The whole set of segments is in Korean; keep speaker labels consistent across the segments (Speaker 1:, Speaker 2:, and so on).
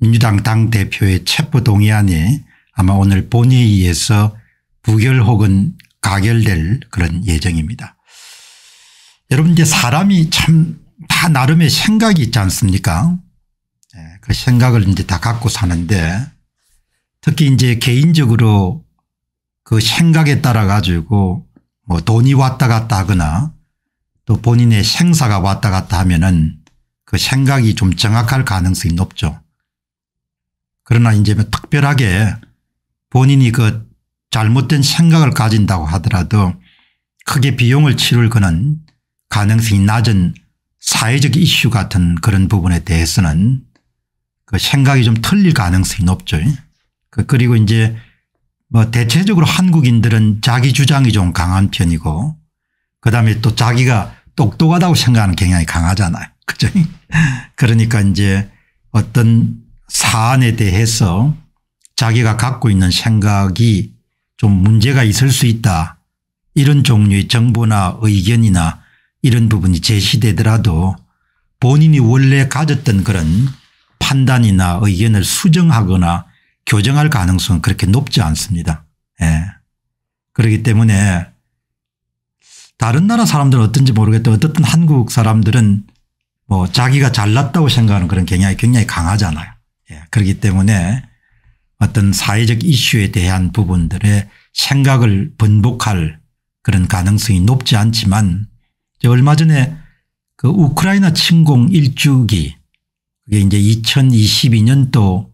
Speaker 1: 민주당 당대표의 체포동의안이 아마 오늘 본회의에서 부결 혹은 가결될 그런 예정입니다. 여러분 이제 사람이 참 다 나름의 생각이 있지 않습니까 예, 그 생각을 이제 다 갖고 사는데 특히 이제 개인적으로 그 생각에 따라 가지고 뭐 돈이 왔다 갔다 하거나 또 본인의 생사가 왔다 갔다 하면은 그 생각이 좀 정확할 가능성이 높죠. 그러나 이제 뭐 특별하게 본인이 그 잘못된 생각을 가진다고 하더라도 크게 비용을 치를 그는 가능성이 낮은 사회적 이슈 같은 그런 부분에 대해서는 그 생각이 좀 틀릴 가능성이 높죠. 그 그리고 이제 뭐 대체적으로 한국인들은 자기 주장이 좀 강한 편이고 그다음에 또 자기가 똑똑하다고 생각하는 경향이 강하잖아요. 그죠? 그러니까 이제 어떤 사안에 대해서 자기가 갖고 있는 생각이 좀 문제가 있을 수 있다. 이런 종류의 정보나 의견이나 이런 부분이 제시되더라도 본인이 원래 가졌던 그런 판단이나 의견을 수정하거나 교정할 가능성은 그렇게 높지 않습니다. 예. 그렇기 때문에 다른 나라 사람들은 어떤지 모르겠다. 어떻든 한국 사람들은 뭐 자기가 잘났다고 생각하는 그런 경향이 굉장히 강하잖아요. 예, 그렇기 때문에 어떤 사회적 이슈에 대한 부분들의 생각을 번복할 그런 가능성이 높지 않지만 이제 얼마 전에 그 우크라이나 침공 1주기 그게 이제 2022년도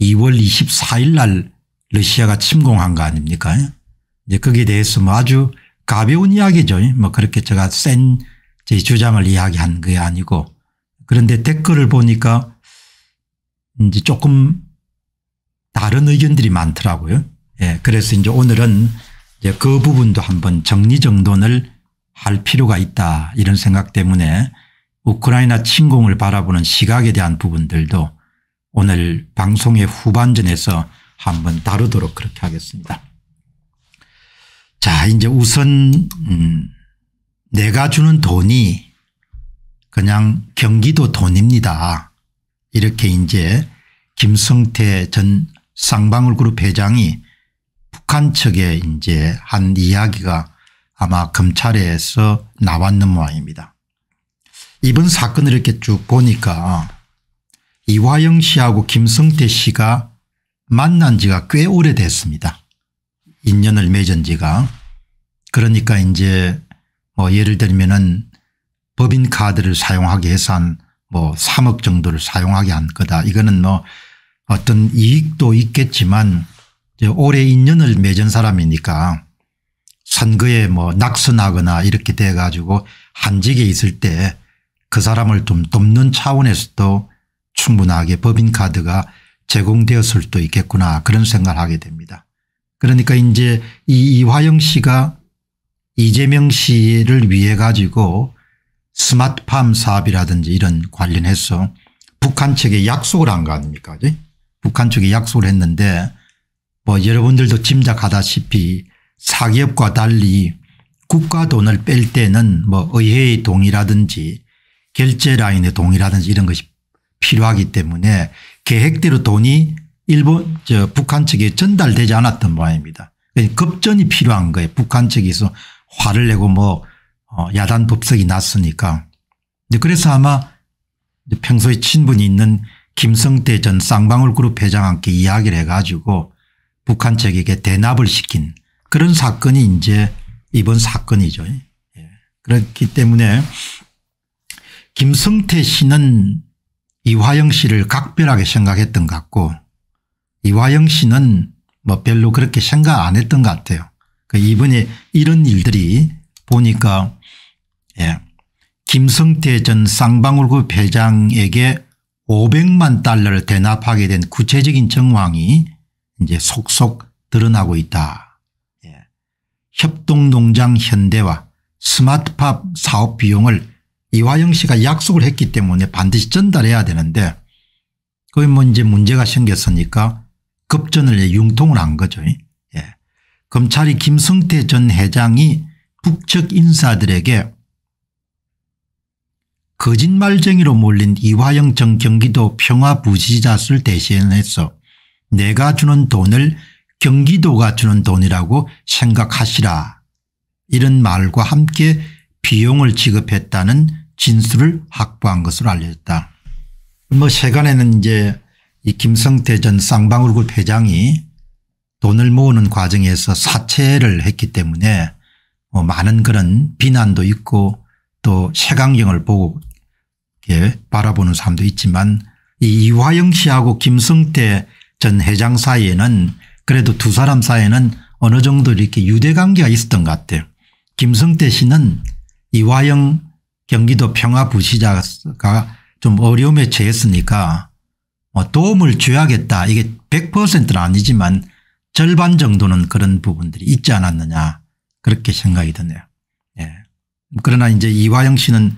Speaker 1: 2월 24일 날 러시아가 침공한 거 아닙니까? 이제 거기에 대해서 뭐 아주 가벼운 이야기죠. 뭐 그렇게 제가 센 제 주장을 이야기한 게 아니고 그런데 댓글을 보니까 이제 조금 다른 의견들이 많더라고요. 예, 그래서 이제 오늘은 이제 그 부분도 한번 정리정돈을 할 필요가 있다 이런 생각 때문에 우크라이나 침공을 바라보는 시각에 대한 부분들도 오늘 방송의 후반전에서 한번 다루도록 그렇게 하겠습니다. 자 이제 우선 음 내가 주는 돈이 그냥 경기도 돈입니다. 이렇게 이제 김성태 전 쌍방울그룹 회장이 북한 측에 이제 한 이야기가 아마 검찰에서 나왔는 모양입니다. 이번 사건을 이렇게 쭉 보니까 이화영 씨하고 김성태 씨가 만난 지가 꽤 오래됐습니다. 인연을 맺은 지가. 그러니까 이제 뭐 예를 들면은 법인 카드를 사용하게 해서 한뭐 3억 정도를 사용하게 한 거다. 이거는 뭐 어떤 이익도 있겠지만 오래 인연을 맺은 사람이니까 선거에 뭐 낙선하거나 이렇게 돼 가지고 한직에 있을 때 그 사람을 좀 돕는 차원에서도 충분하게 법인카드가 제공되었을 수도 있겠구나 그런 생각을 하게 됩니다. 그러니까 이제 이 이화영 씨가 이재명 씨를 위해 가지고 스마트팜 사업이라든지 이런 관련해서 북한 측에 약속을 한 거 아닙니까 북한 측에 약속을 했는데 뭐 여러분들도 짐작하다시피 사기업과 달리 국가 돈을 뺄 때는 뭐 의회의 동의라든지 결제 라인의 동의라든지 이런 것이 필요하기 때문에 계획대로 돈이 일본 저 북한 측에 전달되지 않았던 모양입니다. 그러니까 급전이 필요한 거예요. 북한 측에서 화를 내고 뭐 어, 야단 법석이 났으니까. 그래서 아마 평소에 친분이 있는 김성태 전 쌍방울그룹 회장한테 이야기를 해가지고 북한 측에게 대납을 시킨 그런 사건이 이제 이번 사건이죠. 예. 그렇기 때문에 김성태 씨는 이화영 씨를 각별하게 생각했던 것 같고 이화영 씨는 뭐 별로 그렇게 생각 안 했던 것 같아요. 그 이번에 이런 일들이 보니까 예. 김성태 전쌍방울급 회장에게 500만 달러를 대납하게 된 구체적인 정황이 이제 속속 드러나고 있다. 예. 협동농장 현대와 스마트팝 사업 비용을 이화영 씨가 약속을 했기 때문에 반드시 전달해야 되는데 그게 뭐 이제 문제가 생겼으니까 급전을 융통을 한 거죠. 예. 검찰이 김성태 전 회장이 북측 인사들에게 거짓말쟁이로 몰린 이화영 전 경기도 평화부지사를 대신해서 내가 주는 돈을 경기도가 주는 돈이라고 생각하시라 이런 말과 함께 비용을 지급했다는 진술을 확보한 것으로 알려졌다. 뭐 세간에는 이제 이 김성태 전 쌍방울굴 회장이 돈을 모으는 과정에서 사채를 했기 때문에 뭐 많은 그런 비난도 있고 또 세강경을 보고 예, 바라보는 사람도 있지만 이 이화영 씨하고 김성태 전 회장 사이에는 그래도 두 사람 사이에는 어느 정도 이렇게 유대관계가 있었던 것 같아요. 김성태 씨는 이화영 경기도 평화부시자가 좀 어려움에 처했으니까 뭐 도움을 줘야겠다 이게 100%는 아니지만 절반 정도는 그런 부분들이 있지 않았느냐 그렇게 생각이 드네요. 예. 그러나 이제 이화영 씨는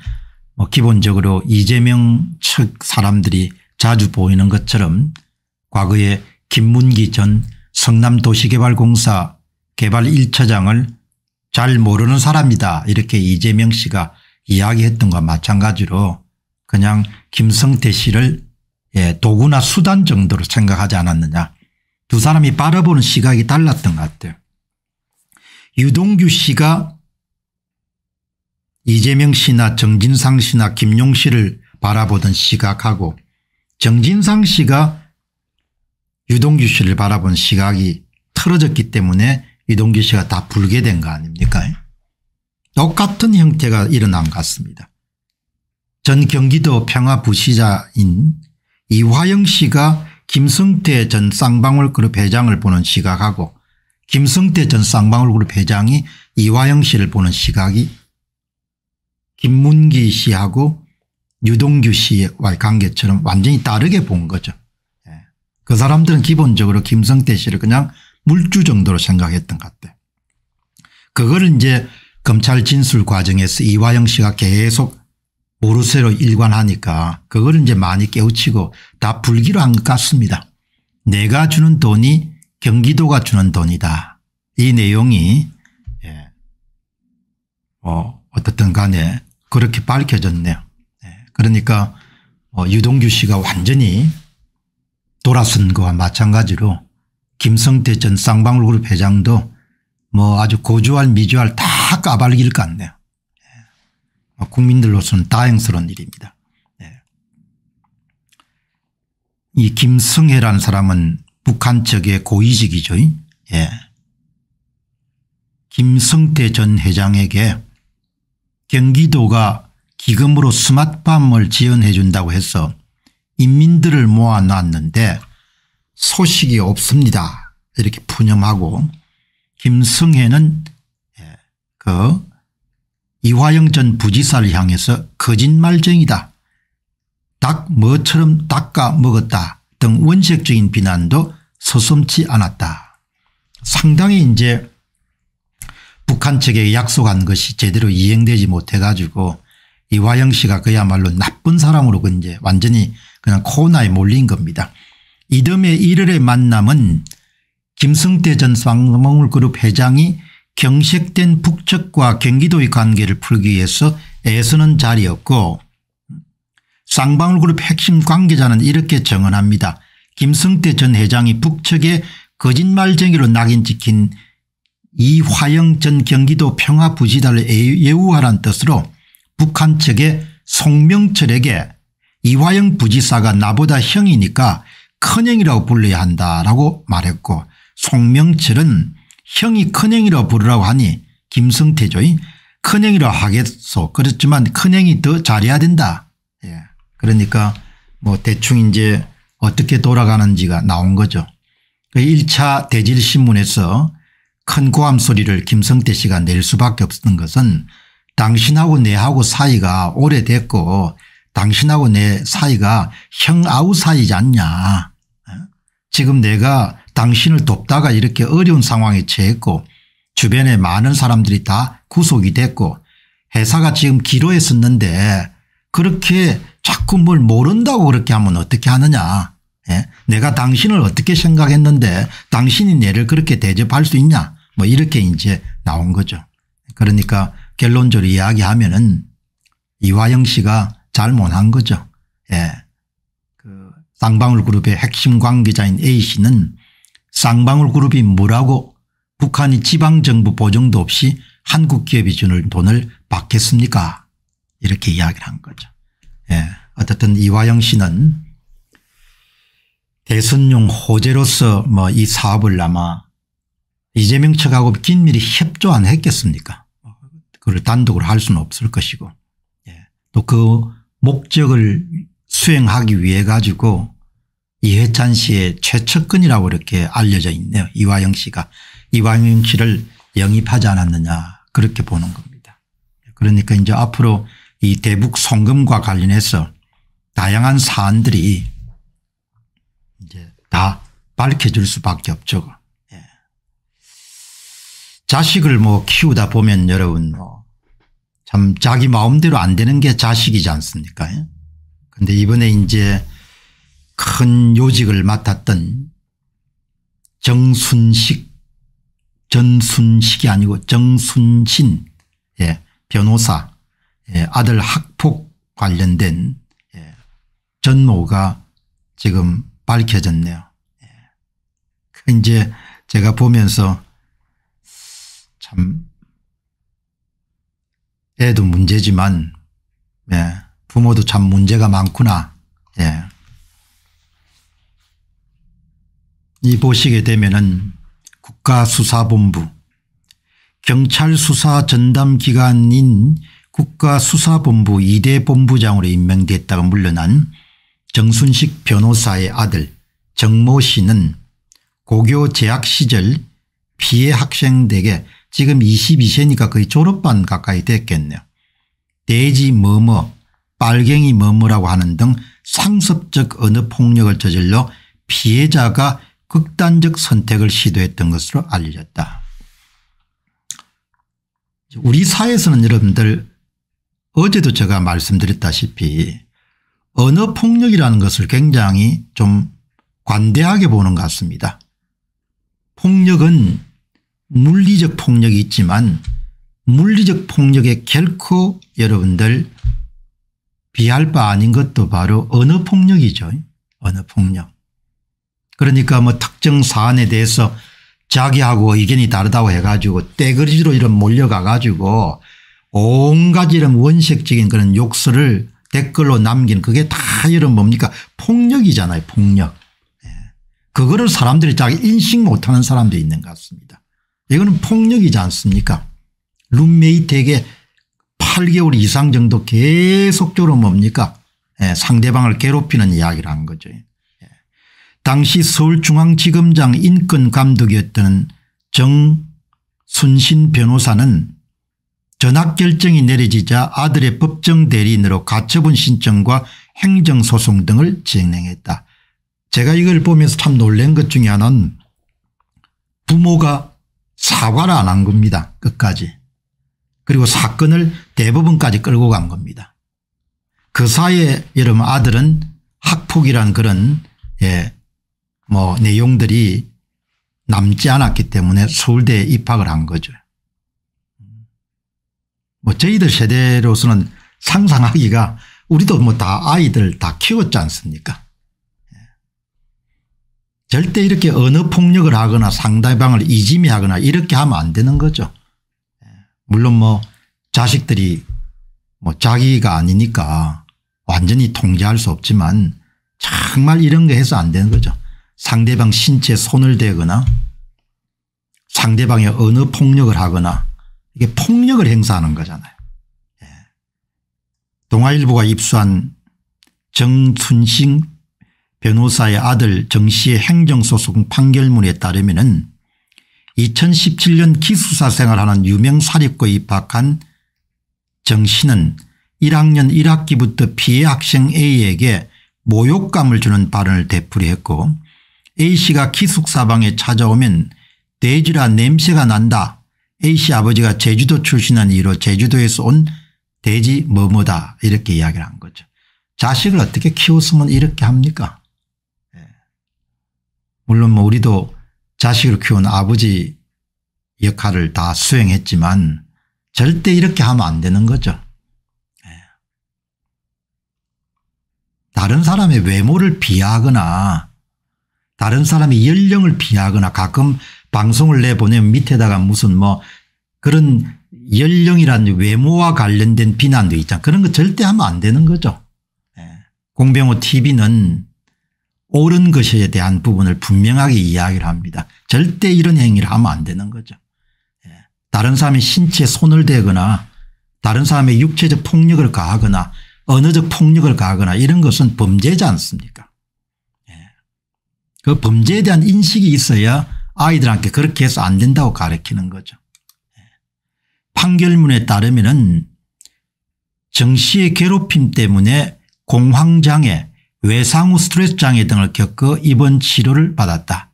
Speaker 1: 뭐 기본적으로 이재명 측 사람들이 자주 보이는 것처럼 과거에 김문기 전 성남도시개발공사 개발 1차장을 잘 모르는 사람이다 이렇게 이재명 씨가 이야기했던 것과 마찬가지로 그냥 김성태 씨를 예, 도구나 수단 정도로 생각하지 않았느냐 두 사람이 바라보는 시각이 달랐던 것 같아요. 유동규 씨가 이재명 씨나 정진상 씨나 김용 씨를 바라보던 시각하고 정진상 씨가 유동규 씨를 바라본 시각이 틀어졌기 때문에 유동규 씨가 다 불게 된 거 아닙니까 똑같은 형태가 일어난 것 같습니다. 전 경기도 평화부시자인 이화영 씨가 김성태 전 쌍방울그룹 회장을 보는 시각하고 김성태 전 쌍방울그룹 회장이 이화영 씨를 보는 시각이 김문기 씨하고 유동규 씨와의 관계처럼 완전히 다르게 본 거죠. 예. 그 사람들은 기본적으로 김성태 씨를 그냥 물주 정도로 생각했던 것 같아요. 그거를 이제 검찰 진술 과정에서 이화영 씨가 계속 모르쇠로 일관하니까 그걸 이제 많이 깨우치고 다 불기로 한 것 같습니다. 내가 주는 돈이 경기도가 주는 돈이다. 이 내용이 예. 어, 어떻든 간에 그렇게 밝혀졌네요. 네, 그러니까 어, 유동규 씨가 완전히 돌아선 거와 마찬가지로 김성태 전 쌍방울그룹 회장도 뭐 아주 고주할 미주할 다 까발릴 것 같네요. 네, 국민들로서는 다행스러운 일입니다. 네. 이 김성혜라는 사람은 북한 측의 고위직이죠. 예. 김성태 전 회장에게 경기도가 기금으로 스마트팜을 지원해 준다고 해서 인민들을 모아 놨는데 소식이 없습니다. 이렇게 푸념하고 김성혜는 예, 그 이화영 전 부지사를 향해서 거짓말쟁이다. 닭 뭐처럼 닦아 먹었다 등 원색적인 비난도 서슴지 않았다. 상당히 이제 북한 측에 약속한 것이 제대로 이행되지 못해 가지고 이화영 씨가 그야말로 나쁜 사람으로 그 이제 완전히 그냥 코너에 몰린 겁니다. 이듬해 1월의 만남은 김승태 전 쌍방울그룹 회장이 경색된 북측과 경기도의 관계를 풀기 위해서 애쓰는 자리였고 쌍방울그룹 핵심 관계자는 이렇게 증언합니다. 김승태 전 회장이 북측에 거짓말쟁이로 낙인 찍힌 이화영 전 경기도 평화부지단을 예, 예우하란 뜻으로 북한 측의 송명철에게 이화영 부지사가 나보다 형이니까 큰형이라고 불러야 한다라고 말했고 송명철은 형이 큰형이라고 부르라고 하니 김성태조인 큰형이라 하겠소. 그렇지만 큰형이 더 잘해야 된다. 예. 그러니까 뭐 대충 이제 어떻게 돌아가는지가 나온 거죠. 그 1차 대질신문에서 큰 고함 소리를 김성태 씨가 낼 수밖에 없었던 것은 당신하고 내하고 사이가 오래됐고 당신하고 내 사이가 형아우 사이지 않냐. 어? 지금 내가 당신을 돕다가 이렇게 어려운 상황에 처했고 주변에 많은 사람들이 다 구속이 됐고 회사가 지금 기로에 섰는데 그렇게 자꾸 뭘 모른다고 그렇게 하면 어떻게 하느냐. 예? 내가 당신을 어떻게 생각했는데 당신이 내를 그렇게 대접할 수 있냐. 뭐 이렇게 이제 나온 거죠. 그러니까 결론적으로 이야기하면은 이화영 씨가 잘못한 거죠. 예. 그 쌍방울 그룹의 핵심 관계자인 A 씨는 쌍방울 그룹이 뭐라고 북한이 지방정부 보정도 없이 한국 기업이 주는 돈을 받겠습니까 이렇게 이야기를 한 거죠. 예. 어쨌든 이화영 씨는 대선용 호재로서 뭐 이 사업을 아마 이재명 측하고 긴밀히 협조 안 했겠습니까 그걸 단독으로 할 수는 없을 것이고 예. 또그 목적을 수행하기 위해 가지고 이회찬 씨의 최측근이라고 이렇게 알려져 있네요. 이화영 씨가 이화영 씨를 영입하지 않았느냐 그렇게 보는 겁니다. 그러니까 이제 앞으로 이 대북 송금과 관련해서 다양한 사안들이 이제 다 밝혀질 수밖에 없죠. 자식을 뭐 키우다 보면 여러분 뭐참 자기 마음대로 안 되는 게 자식이지 않습니까? 그런데 예? 이번에 이제 큰 요직을 맡았던 정순식 전순식이 아니고 정순신 예, 변호사 예, 아들 학폭 관련된 예, 전모가 지금 밝혀졌네요. 예. 그 이제 제가 보면서 참 애도 문제지만 예, 부모도 참 문제가 많구나. 예. 이 보시게 되면은 국가수사본부 경찰수사전담기관인 국가수사본부 2대 본부장으로 임명됐다가 물러난 정순식 변호사의 아들 정모 씨는 고교 재학 시절 피해 학생들에게 지금 22세니까 거의 졸업반 가까이 됐겠네요. 돼지 뭐뭐 빨갱이 뭐뭐라고 하는 등 상습적 언어 폭력을 저질러 피해자가 극단적 선택을 시도했던 것으로 알려졌다. 우리 사회에서는 여러분들 어제도 제가 말씀드렸다시피 언어폭력이라는 것을 굉장히 좀 관대하게 보는 것 같습니다. 폭력은 물리적 폭력이 있지만 물리적 폭력에 결코 여러분들 비할 바 아닌 것도 바로 언어폭력이죠. 언어폭력. 그러니까 뭐 특정 사안에 대해서 자기하고 의견이 다르다고 해가지고 떼거리로 이런 몰려가 가지고 온갖 이런 원색적인 그런 욕설을 댓글로 남긴 그게 다 이런 뭡니까 폭력이잖아요 폭력. 예. 그거를 사람들이 자기 인식 못하는 사람도 있는 것 같습니다. 이거는 폭력이지 않습니까 룸메이트에게 8개월 이상 정도 계속적으로 뭡니까 예, 상대방을 괴롭히는 이야기를 한 거죠. 예. 당시 서울중앙지검장 인권감독이었던 정순신 변호사는 전학결정이 내려지자 아들의 법정대리인으로 가처분 신청과 행정소송 등을 진행했다. 제가 이걸 보면서 참 놀란 것 중에 하나는 부모가 사과를 안 한 겁니다. 끝까지. 그리고 사건을 대법원까지 끌고 간 겁니다. 그 사이에 여러분 아들은 학폭이란 그런 예, 뭐 내용들이 남지 않았기 때문에 서울대에 입학을 한 거죠. 뭐 저희들 세대로서는 상상하기가 우리도 뭐 다 아이들 다 키웠지 않습니까 절대 이렇게 언어 폭력을 하거나 상대방을 이지미 하거나 이렇게 하면 안 되는 거죠. 예. 물론 뭐 자식들이 뭐 자기가 아니니까 완전히 통제할 수 없지만 정말 이런 거 해서 안 되는 거죠. 상대방 신체 손을 대거나 상대방의 언어 폭력을 하거나 이게 폭력을 행사하는 거잖아요. 예. 동아일보가 입수한 정순식 변호사의 아들 정 씨의 행정소송 판결문에 따르면 2017년 기숙사 생활하는 유명 사립고에 입학한 정 씨는 1학년 1학기부터 피해 학생 A에게 모욕감을 주는 발언을 되풀이했고 A씨가 기숙사방에 찾아오면 돼지라 냄새가 난다. A씨 아버지가 제주도 출신한 이로 제주도에서 온 돼지 뭐뭐다 이렇게 이야기를 한 거죠. 자식을 어떻게 키웠으면 이렇게 합니까 물론 뭐 우리도 자식을 키운 아버지 역할을 다 수행했지만 절대 이렇게 하면 안 되는 거죠. 예. 다른 사람의 외모를 비하하거나 다른 사람의 연령을 비하하거나 가끔 방송을 내보내면 밑에다가 무슨 뭐 그런 연령이란 외모와 관련된 비난도 있잖아. 그런 거 절대 하면 안 되는 거죠. 예. 공병호 TV는 옳은 것에 대한 부분을 분명하게 이야기를 합니다. 절대 이런 행위를 하면 안 되는 거죠. 예. 다른 사람의 신체에 손을 대거나 다른 사람의 육체적 폭력을 가하거나 언어적 폭력을 가하거나 이런 것은 범죄지 않습니까 예. 그 범죄에 대한 인식이 있어야 아이들한테 그렇게 해서 안 된다고 가르치는 거죠. 예. 판결문에 따르면 정씨의 괴롭힘 때문에 공황장애 외상 후 스트레스 장애 등을 겪어 입원 치료를 받았다.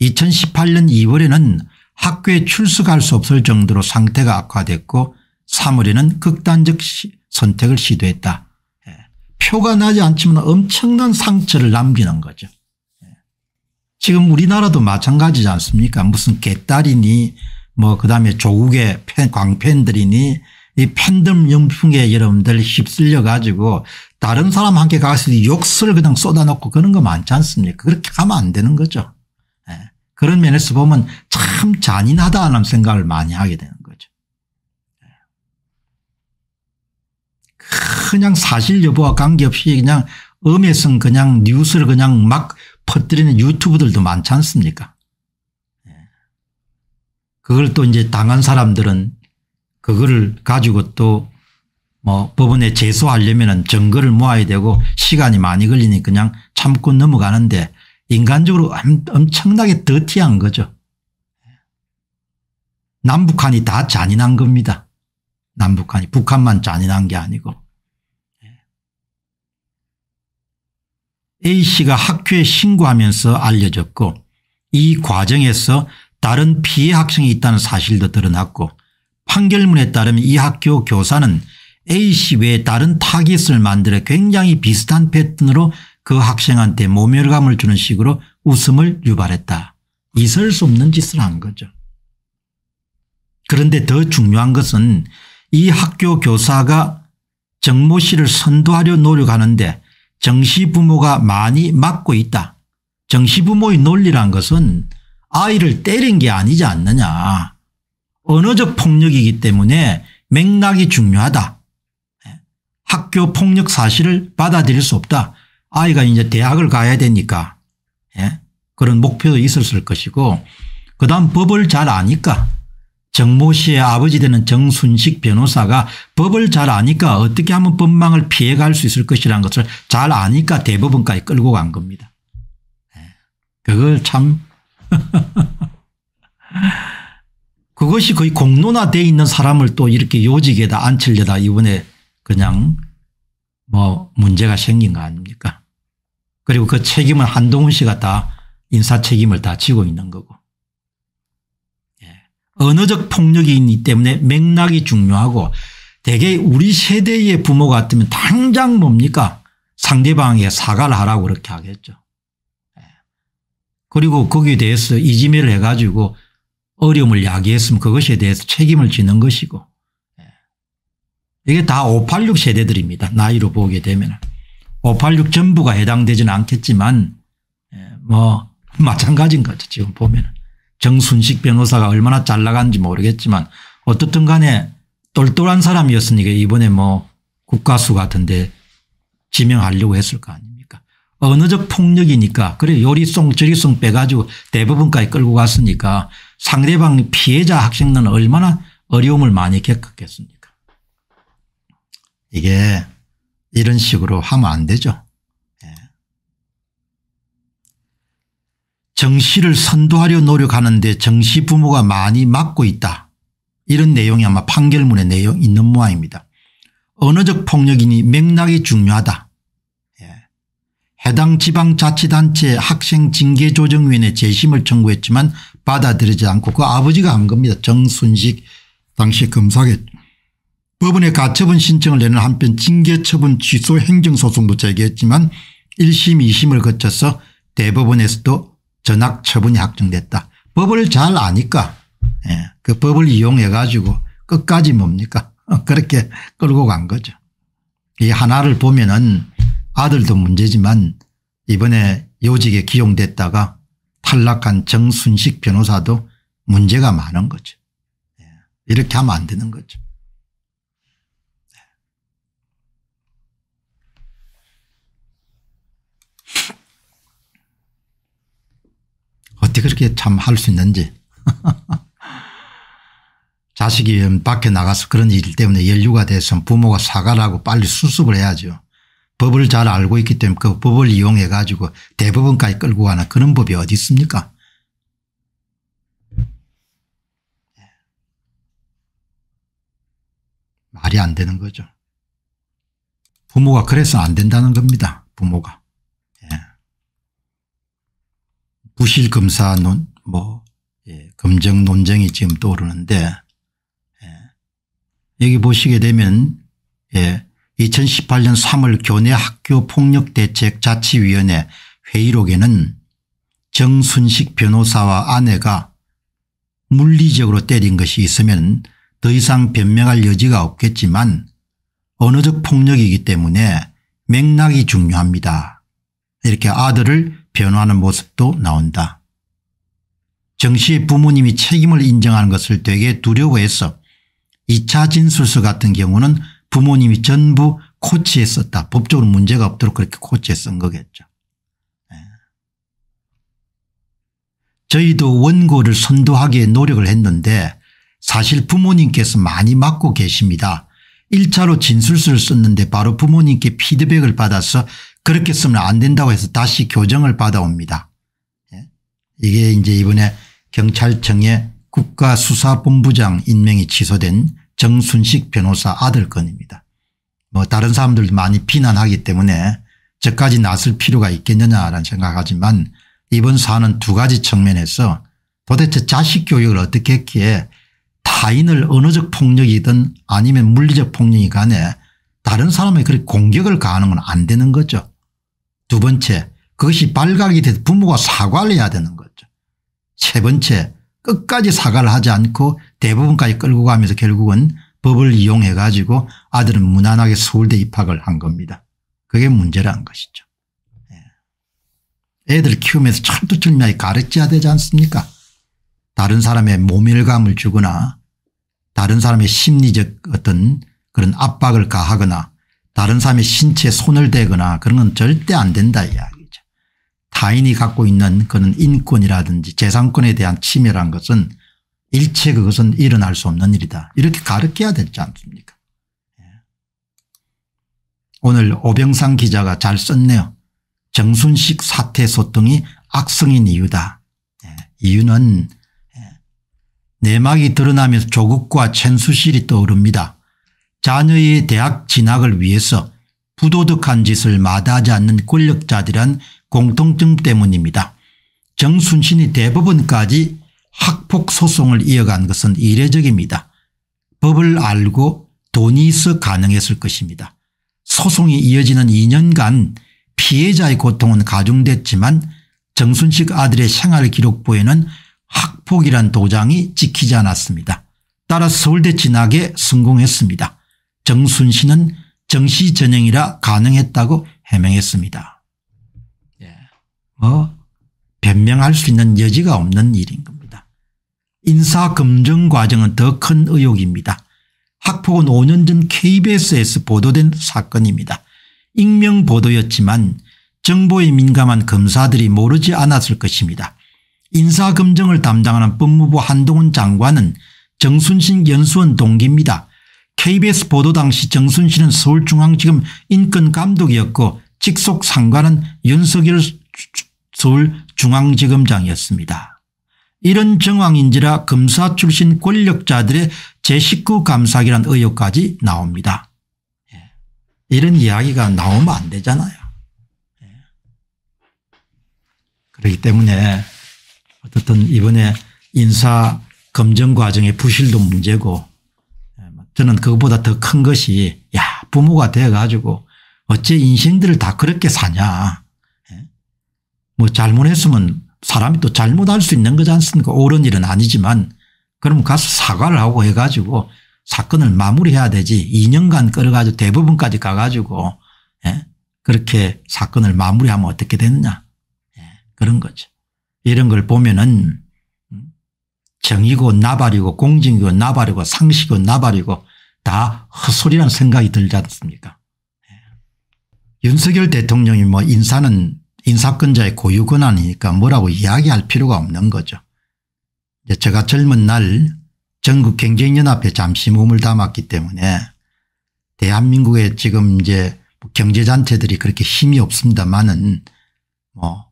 Speaker 1: 2018년 2월에는 학교에 출석할 수 없을 정도로 상태가 악화됐고 3월에는 극단적 선택을 시도했다. 예. 표가 나지 않지만 엄청난 상처를 남기는 거죠. 예. 지금 우리나라도 마찬가지지 않습니까 무슨 개딸이니 뭐 그다음에 조국의 팬, 광팬들이니 이 팬덤 영풍에 여러분들 휩쓸려 가지고 다른 사람 함께 가서 욕설 그냥 쏟아놓고 그런 거 많지 않습니까? 그렇게 하면 안 되는 거죠. 예. 그런 면에서 보면 참 잔인하다는 생각을 많이 하게 되는 거죠. 예. 그냥 사실 여부와 관계없이 그냥 음해성 그냥 뉴스를 그냥 막 퍼뜨리는 유튜브들도 많지 않습니까? 예. 그걸 또 이제 당한 사람들은 그거를 가지고 또뭐 법원에 제소하려면 증거를 모아야 되고 시간이 많이 걸리니 그냥 참고 넘어가는데 인간적으로 엄청나게 더티한 거죠. 남북한이 다 잔인한 겁니다. 남북한이 북한만 잔인한 게 아니고 A씨가 학교에 신고하면서 알려졌고 이 과정에서 다른 피해 학생이 있다는 사실도 드러났고 판결문에 따르면 이 학교 교사는 A씨 외에 다른 타깃을 만들어 굉장히 비슷한 패턴으로 그 학생한테 모멸감을 주는 식으로 웃음을 유발했다. 있을 수 없는 짓을 한 거죠. 그런데 더 중요한 것은 이 학교 교사가 정모 씨를 선도하려 노력하는데 정씨 부모가 많이 막고 있다. 정씨 부모의 논리란 것은 아이를 때린 게 아니지 않느냐. 언어적 폭력이기 때문에 맥락이 중요하다. 학교 폭력 사실을 받아들일 수 없다. 아이가 이제 대학을 가야 되니까 예? 그런 목표도 있었을 것이고 그다음 법을 잘 아니까 정모 씨의 아버지 되는 정순식 변호사가 법을 잘 아니까 어떻게 하면 법망을 피해갈 수 있을 것이라는 것을 잘 아니까 대법원까지 끌고 간 겁니다. 예. 그걸 참 그것이 거의 공론화되어 있는 사람을 또 이렇게 요직에다 앉히려다 이번에 그냥 뭐 문제가 생긴 거 아닙니까? 그리고 그 책임은 한동훈 씨가 다 인사 책임을 다 지고 있는 거고. 예. 언어적 폭력이기 때문에 맥락이 중요하고 대개 우리 세대의 부모 같으면 당장 뭡니까? 상대방에 사과를 하라고 그렇게 하겠죠. 예. 그리고 거기에 대해서 이지매를 해가지고 어려움을 야기했으면 그것에 대해서 책임을 지는 것이고 이게 다 586 세대들입니다. 나이로 보게 되면. 586 전부가 해당되지는 않겠지만 예, 뭐 마찬가지인 거죠. 지금 보면. 정순식 변호사가 얼마나 잘 나간지 모르겠지만 어떻든 간에 똘똘한 사람이었으니까 이번에 뭐 국가수 같은데 지명하려고 했을 거 아닙니까. 언어적 폭력이니까 그래 요리송 저리송 빼가지고 대부분까지 끌고 갔으니까 상대방 피해자 학생들은 얼마나 어려움을 많이 겪었겠습니까. 이게 이런 식으로 하면 안 되죠. 예. 정시를 선도하려 노력하는데 정시 부모가 많이 막고 있다. 이런 내용이 아마 판결문에 내용 있는 모양입니다. 언어적 폭력이니 맥락이 중요하다. 예. 해당 지방자치단체 학생징계조정위원회 재심을 청구했지만 받아들이지 않고 그 아버지가 한 겁니다. 정순식 당시 검사겠죠. 법원에 가처분 신청을 내는 한편 징계처분 취소 행정소송도 제기했지만 1심 2심을 거쳐서 대법원에서도 전학처분이 확정됐다. 법을 잘 아니까 예. 그 법을 이용해 가지고 끝까지 뭡니까 어, 그렇게 끌고 간 거죠. 이 하나를 보면 은 아들도 문제지만 이번에 요직에 기용됐다가 탈락한 정순식 변호사도 문제가 많은 거죠. 예, 이렇게 하면 안 되는 거죠. 어떻게 그렇게 참 할 수 있는지. 자식이 밖에 나가서 그런 일 때문에 연류가 돼서 부모가 사과를 하고 빨리 수습을 해야죠. 법을 잘 알고 있기 때문에 그 법을 이용해 가지고 대법원까지 끌고 가는 그런 법이 어디 있습니까 말이 안 되는 거죠. 부모가 그래서 안 된다는 겁니다. 부모가. 부실 검사 논, 뭐, 예, 검증 논쟁이 지금 떠오르는데, 예, 여기 보시게 되면, 예, 2018년 3월 교내 학교 폭력 대책 자치위원회 회의록에는 정순식 변호사와 아내가 물리적으로 때린 것이 있으면 더 이상 변명할 여지가 없겠지만 언어적 폭력이기 때문에 맥락이 중요합니다. 이렇게 아들을 변화하는 모습도 나온다. 정 씨의 부모님이 책임을 인정하는 것을 되게 두려워해서 2차 진술서 같은 경우는 부모님이 전부 코치에 썼다. 법적으로 문제가 없도록 그렇게 코치에 쓴 거겠죠. 예. 저희도 원고를 선도하기에 노력을 했는데 사실 부모님께서 많이 맡고 계십니다. 1차로 진술서를 썼는데 바로 부모님께 피드백을 받아서 그렇게 쓰면 안 된다고 해서 다시 교정을 받아옵니다. 예? 이게 이제 이번에 경찰청의 국가수사본부장 임명이 취소된 정순식 변호사 아들 건입니다. 뭐 다른 사람들도 많이 비난하기 때문에 저까지 나설 필요가 있겠느냐라는 생각하지만 이번 사안은 두 가지 측면에서 도대체 자식 교육을 어떻게 했기에 타인을 언어적 폭력이든 아니면 물리적 폭력이 간에 다른 사람의 그렇게 공격을 가하는 건 안 되는 거죠. 두 번째 그것이 발각이 돼서 부모가 사과를 해야 되는 거죠. 세 번째 끝까지 사과를 하지 않고 대부분까지 끌고 가면서 결국은 법을 이용해 가지고 아들은 무난하게 서울대 입학을 한 겁니다. 그게 문제라 것이죠. 예. 애들 키우면서 철두철미하게 가르쳐야 되지 않습니까 다른 사람의 모멸감을 주거나 다른 사람의 심리적 어떤 그런 압박을 가하거나 다른 사람의 신체에 손을 대거나 그런 건 절대 안 된다 이야기죠. 타인이 갖고 있는 그런 인권이라든지 재산권에 대한 침해란 것은 일체 그것은 일어날 수 없는 일이다. 이렇게 가르쳐야 되지 않습니까 예. 오늘 오병상 기자가 잘 썼네요. 정순식 사태 소통이 악성인 이유다. 예. 이유는 예. 내막이 드러나면서 조국과 천수실이 떠오릅니다. 자녀의 대학 진학을 위해서 부도덕한 짓을 마다하지 않는 권력자들한 공통점 때문입니다. 정순신이 대법원까지 학폭 소송을 이어간 것은 이례적입니다. 법을 알고 돈이 있어 가능했을 것입니다. 소송이 이어지는 2년간 피해자의 고통은 가중됐지만 정순식 아들의 생활기록부에는 학폭이란 도장이 찍히지 않았습니다. 따라 서울대 진학에 성공했습니다. 정순신은 정시 전형이라 가능했다고 해명했습니다. 예. 뭐 변명할 수 있는 여지가 없는 일인 겁니다. 인사 검증 과정은 더 큰 의혹입니다. 학폭은 5년 전 KBS에서 보도된 사건입니다. 익명 보도였지만 정보에 민감한 검사들이 모르지 않았을 것입니다. 인사검증을 담당하는 법무부 한동훈 장관은 정순신 연수원 동기입니다. KBS 보도 당시 정순 씨는 서울중앙지검 인권감독이었고 직속 상관은 윤석열 서울중앙지검장이었습니다. 이런 정황인지라 검사 출신 권력자들의 제19 감사기란 의혹까지 나옵니다. 예. 이런 이야기가 나오면 안 되잖아요. 예. 그렇기 때문에 어떻든 이번에 인사 검증 과정의 부실도 문제고 저는 그것보다 더 큰 것이 야 부모가 돼가지고 어째 인생들을다 그렇게 사냐. 예? 뭐 잘못했으면 사람이 또 잘못할 수 있는 거지 않습니까 옳은 일은 아니지만 그럼 가서 사과를 하고 해가지고 사건을 마무리해야 되지 2년간 끌어가지고 대부분까지 가가지고 예? 그렇게 사건을 마무리하면 어떻게 되느냐 예? 그런 거죠. 이런 걸 보면은 정의고 나발이고 공정이고 나발이고 상식이고 나발이고 다 헛소리라는 생각이 들지 않습니까 예. 윤석열 대통령이 뭐 인사는 인사권자의 고유 권한이니까 뭐라고 이야기할 필요가 없는 거죠. 제가 젊은 날 전국경제인연합회 잠시 몸을 담았기 때문에 대한민국의 지금 이제 뭐 경제단체들이 그렇게 힘이 없습니다만은 뭐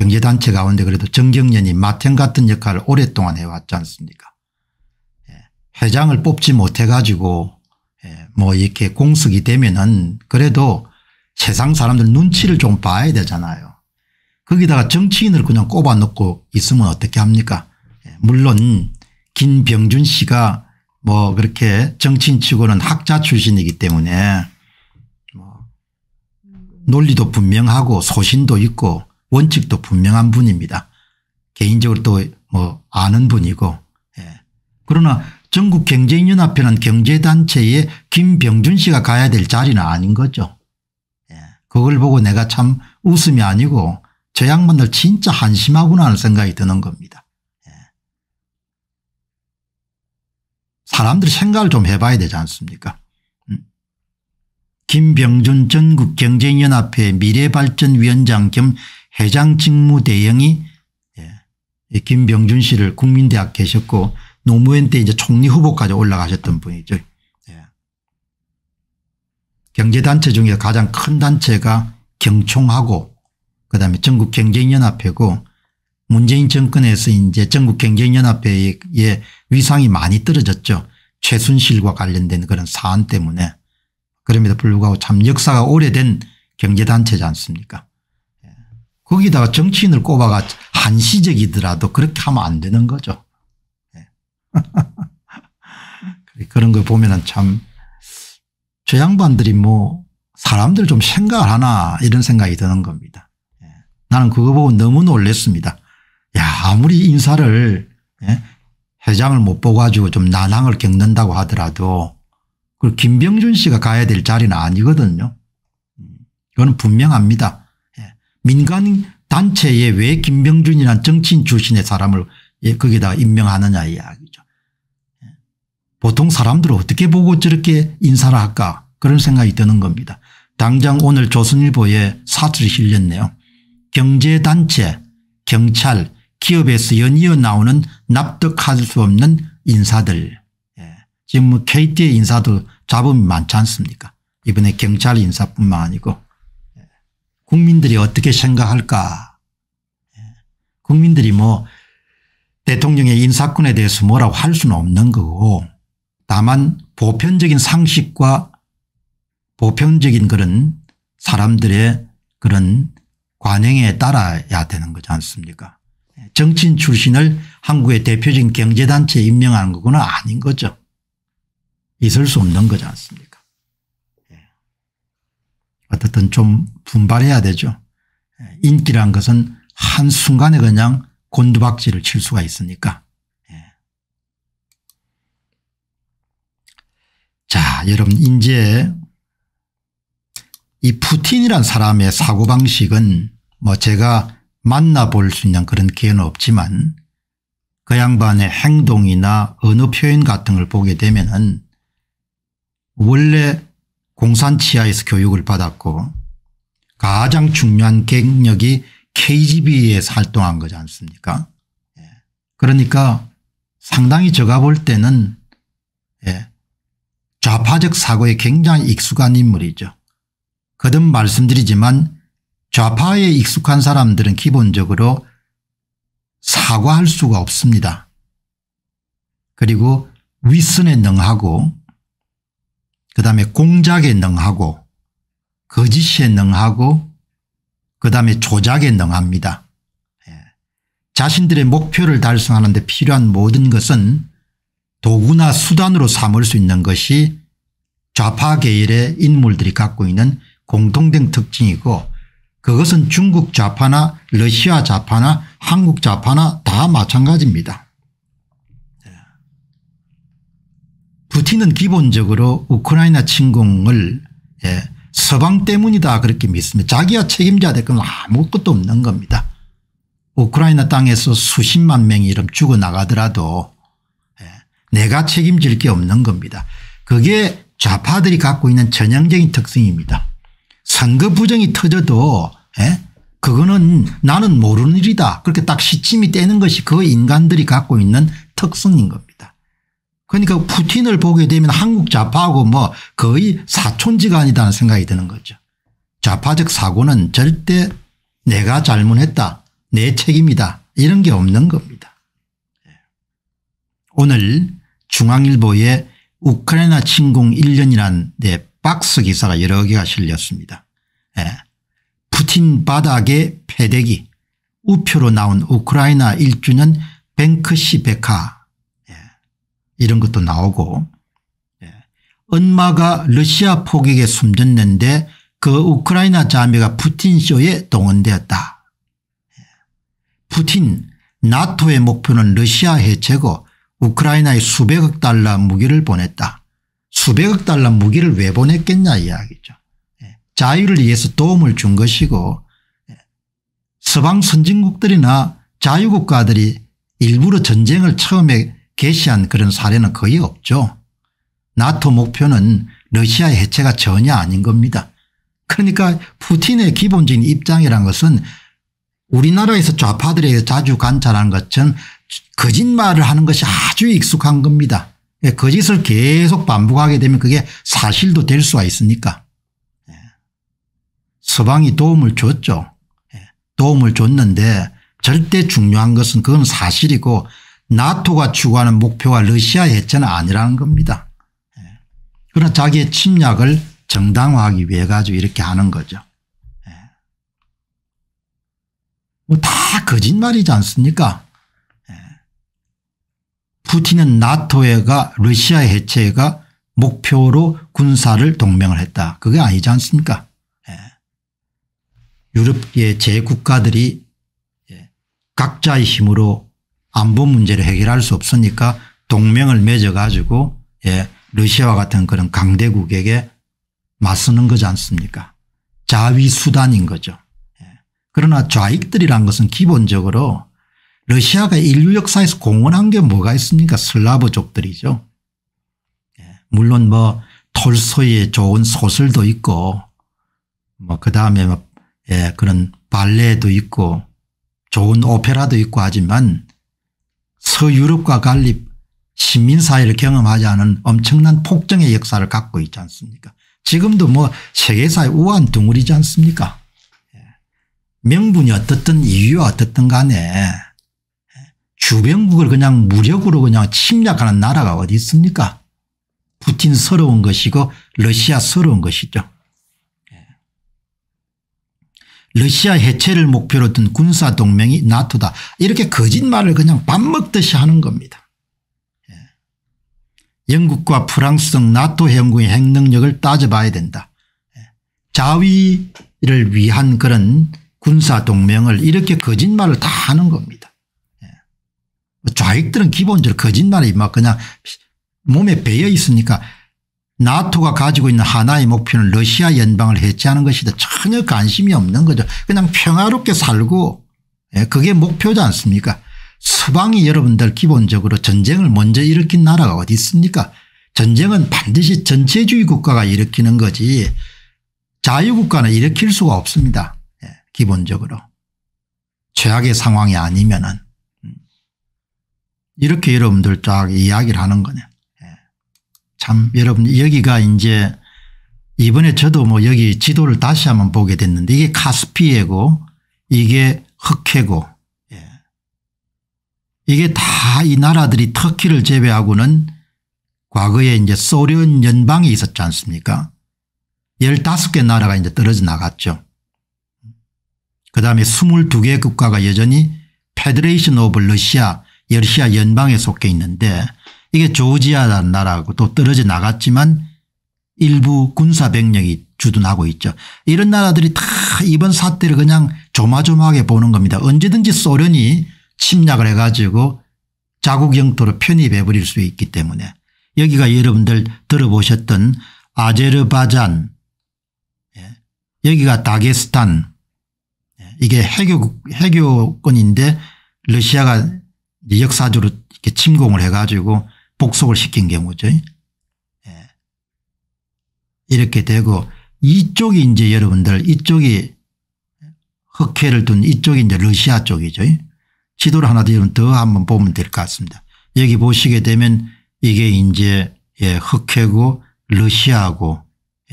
Speaker 1: 경제단체 가운데 그래도 정경련이 마탱 같은 역할을 오랫동안 해왔지 않습니까 예, 회장을 뽑지 못해 가지고 예, 뭐 이렇게 공석이 되면은 그래도 세상 사람들 눈치를 좀 봐야 되잖아요. 거기다가 정치인을 그냥 꼽아 놓고 있으면 어떻게 합니까 예, 물론 김병준 씨가 뭐 그렇게 정치인 치고는 학자 출신이기 때문에 뭐 논리도 분명하고 소신도 있고 원칙도 분명한 분입니다. 개인적으로 또 뭐 아는 분이고 예. 그러나 전국경제인연합회는 경제단체에 김병준 씨가 가야 될 자리는 아닌 거죠. 예. 그걸 보고 내가 참 웃음이 아니고 저 양반들 진짜 한심하구나 하는 생각이 드는 겁니다. 예. 사람들이 생각을 좀 해봐야 되지 않습니까 음. 김병준 전국경제인연합회 미래발전위원장 겸 회장 직무 대행이 예, 김병준 씨를 국민대학 계셨고 노무현 때 이제 총리 후보까지 올라가셨던 분이죠. 예. 경제단체 중에 가장 큰 단체가 경총하고 그다음에 전국경제인연합회고 문재인 정권에서 이제 전국경제인연합회의 위상이 많이 떨어졌죠. 최순실과 관련된 그런 사안 때문에 그럼에도 불구하고 참 역사가 오래된 경제단체지 않습니까 거기다가 정치인을 꼽아가 한시적이더라도 그렇게 하면 안 되는 거죠. 예. 그런 걸보면 참, 저 양반들이 뭐 사람들 좀 생각을 하나 이런 생각이 드는 겁니다. 예. 나는 그거 보고 너무 놀랬습니다. 야, 아무리 인사를 예, 회장을 못 보고 가고좀 난항을 겪는다고 하더라도 그 김병준 씨가 가야 될 자리는 아니거든요. 음, 이거는 분명합니다. 민간 단체에 왜 김병준이란 정치인 출신의 사람을 예, 거기다 임명하느냐 이야기죠. 예. 보통 사람들은 어떻게 보고 저렇게 인사를 할까 그런 생각이 드는 겁니다. 당장 오늘 조선일보에 사투이 실렸네요. 경제단체, 경찰, 기업에서 연이어 나오는 납득할 수 없는 인사들. 예. 지금 KT의 뭐 인사도 잡음이 많지 않습니까 이번에 경찰 인사뿐만 아니고 국민들이 어떻게 생각할까. 예. 국민들이 뭐 대통령의 인사권에 대해서 뭐라고 할 수는 없는 거고 다만 보편적인 상식과 보편적인 그런 사람들의 그런 관행에 따라야 되는 거지 않습니까 예. 정치인 출신을 한국의 대표적인 경제단체에 임명하는 거 아닌 거죠. 있을 수 없는 거지 않습니까 예. 어떻든 좀 분발해야 되죠. 인기란 것은 한순간에 그냥 곤두박질을 칠 수가 있으니까. 예. 자 여러분 이제 이 푸틴이란 사람의 사고방식은 뭐 제가 만나볼 수 있는 그런 기회는 없지만 그 양반의 행동이나 언어 표현 같은 걸 보게 되면 은 원래 공산치하에서 교육을 받았고 가장 중요한 갱력이 KGB에서 활동한 거지 않습니까 예. 그러니까 상당히 제가 볼 때는 예. 좌파적 사고에 굉장히 익숙한 인물이죠. 거듭 말씀드리지만 좌파에 익숙한 사람들은 기본적으로 사과할 수가 없습니다. 그리고 윗선에 능하고 그다음에 공작에 능하고 거짓에 능하고 그다음에 조작에 능합니다. 예. 자신들의 목표를 달성하는 데 필요한 모든 것은 도구나 수단으로 삼을 수 있는 것이 좌파계열의 인물들이 갖고 있는 공통된 특징이고 그것은 중국 좌파나 러시아 좌파나 한국 좌파나 다 마찬가지입니다. 부틴은 예. 기본적으로 우크라이나 침공을 예, 서방 때문이다 그렇게 믿습니다. 자기가 책임져야 될 건 아무것도 없는 겁니다. 우크라이나 땅에서 수십만 명이 이름 죽어나가더라도 예, 내가 책임질 게 없는 겁니다. 그게 좌파들이 갖고 있는 전형적인 특성입니다. 선거 부정이 터져도 에? 예, 그거는 나는 모르는 일이다. 그렇게 딱 시침이 떼는 것이 그 인간들이 갖고 있는 특성인 겁니다. 그러니까 푸틴을 보게 되면 한국 좌파하고 뭐 거의 사촌지간이다는 생각이 드는 거죠. 좌파적 사고는 절대 내가 잘못했다 내 책임이다 이런 게 없는 겁니다. 예. 오늘 중앙일보의 우크라이나 침공 1년이란 데 박스 기사가 여러 개가 실렸습니다. 예. 푸틴 바닥의 패대기 우표로 나온 우크라이나 1주년 뱅크시 백화 이런 것도 나오고 예. 엄마가 러시아 폭격에 숨졌는데 그 우크라이나 자매가 푸틴쇼에 동원되었다. 예. 푸틴 나토의 목표는 러시아 해체고 우크라이나에 수백억 달러 무기를 보냈다. 수백억 달러 무기를 왜 보냈겠냐 이야기죠. 예. 자유를 위해서 도움을 준 것이고 서방 선진국들이나 자유국가들이 일부러 전쟁을 처음에 개시한 그런 사례는 거의 없죠. 나토 목표는 러시아의 해체가 전혀 아닌 겁니다. 그러니까 푸틴의 기본적인 입장이란 것은 우리나라에서 좌파들에게 자주 관찰하는 것처럼 거짓말을 하는 것이 아주 익숙한 겁니다. 예, 거짓을 계속 반복하게 되면 그게 사실도 될 수가 있으니까. 예. 서방이 도움을 줬죠. 예, 도움을 줬는데 절대 중요한 것은 그건 사실이고 나토가 추구하는 목표가 러시아 해체는 아니라는 겁니다. 예. 그러나 자기의 침략을 정당화하기 위해 가지고 이렇게 하는 거죠. 예. 뭐다 거짓말이지 않습니까? 예. 푸틴은 나토가 러시아 해체가 목표로 군사를 동맹을 했다. 그게 아니지 않습니까? 유럽의 제국가들이 각자의 힘으로 안보 문제를 해결할 수 없으니까 동맹을 맺어 가지고 예, 러시아와 같은 그런 강대국에게 맞서는 거지 않습니까 자위수단인 거죠. 예. 그러나 좌익들이란 것은 기본적으로 러시아가 인류 역사에서 공헌한 게 뭐가 있습니까 슬라브족들이죠. 예. 물론 뭐 톨소의 이 좋은 소설도 있고 뭐 그다음에 뭐, 예, 그런 발레도 있고 좋은 오페라도 있고 하지만 서유럽과 갈립 시민사회를 경험하지 않은 엄청난 폭정의 역사를 갖고 있지 않습니까 지금도 뭐 세계사의 우한 둥우리지 않습니까 예. 명분이 어떻든 이유가 어떻든 간에 예. 주변국을 그냥 무력으로 그냥 침략하는 나라가 어디 있습니까 푸틴스러운 것이고 러시아스러운 것이죠 러시아 해체를 목표로 둔 군사동맹이 나토다. 이렇게 거짓말을 그냥 밥 먹듯이 하는 겁니다. 예. 영국과 프랑스 등 나토 회원국의 핵능력을 따져봐야 된다. 예. 자위를 위한 그런 군사동맹을 이렇게 거짓말을 다 하는 겁니다. 예. 뭐 좌익들은 기본적으로 거짓말이 막 그냥 몸에 배어 있으니까 나토가 가지고 있는 하나의 목표는 러시아 연방을 해체하는 것이다. 전혀 관심이 없는 거죠. 그냥 평화롭게 살고 예, 그게 목표지 않습니까 서방이 여러분들 기본적으로 전쟁을 먼저 일으킨 나라가 어디 있습니까 전쟁은 반드시 전체주의 국가가 일으키는 거지 자유국가는 일으킬 수가 없습니다. 예, 기본적으로. 최악의 상황이 아니면 은 음. 이렇게 여러분들 쫙 이야기를 하는 거네. 참 여러분 여기가 이제 이번에 저도 뭐 여기 지도를 다시 한번 보게 됐는데 이게 카스피해고 이게 흑해고 예. 이게 다 이 나라들이 터키를 제외하고는 과거에 이제 소련 연방이 있었지 않습니까 15개 나라가 이제 떨어져 나갔죠. 그 다음에 22개 국가가 여전히 페드레이션 오브 러시아 러시아 연방에 속해 있는데 이게 조지아라는 나라하고 또 떨어져 나갔지만 일부 군사 병력이 주둔하고 있죠. 이런 나라들이 다 이번 사태를 그냥 조마조마하게 보는 겁니다. 언제든지 소련이 침략을 해가지고 자국 영토로 편입해버릴 수 있기 때문에 여기가 여러분들 들어보셨던 아제르바잔 예, 여기가 다게스탄 예, 이게 해교, 해교권인데 러시아가 역사적으로 이렇게 침공을 해가지고 복속을 시킨 경우죠. 예. 이렇게 되고 이쪽이 이제 여러분들 이쪽이 흑해를 둔 이쪽이 이제 러시아 쪽이죠. 지도를 하나 더 한번 보면 될 것 같습니다. 여기 보시게 되면 이게 이제 예, 흑해고 러시아고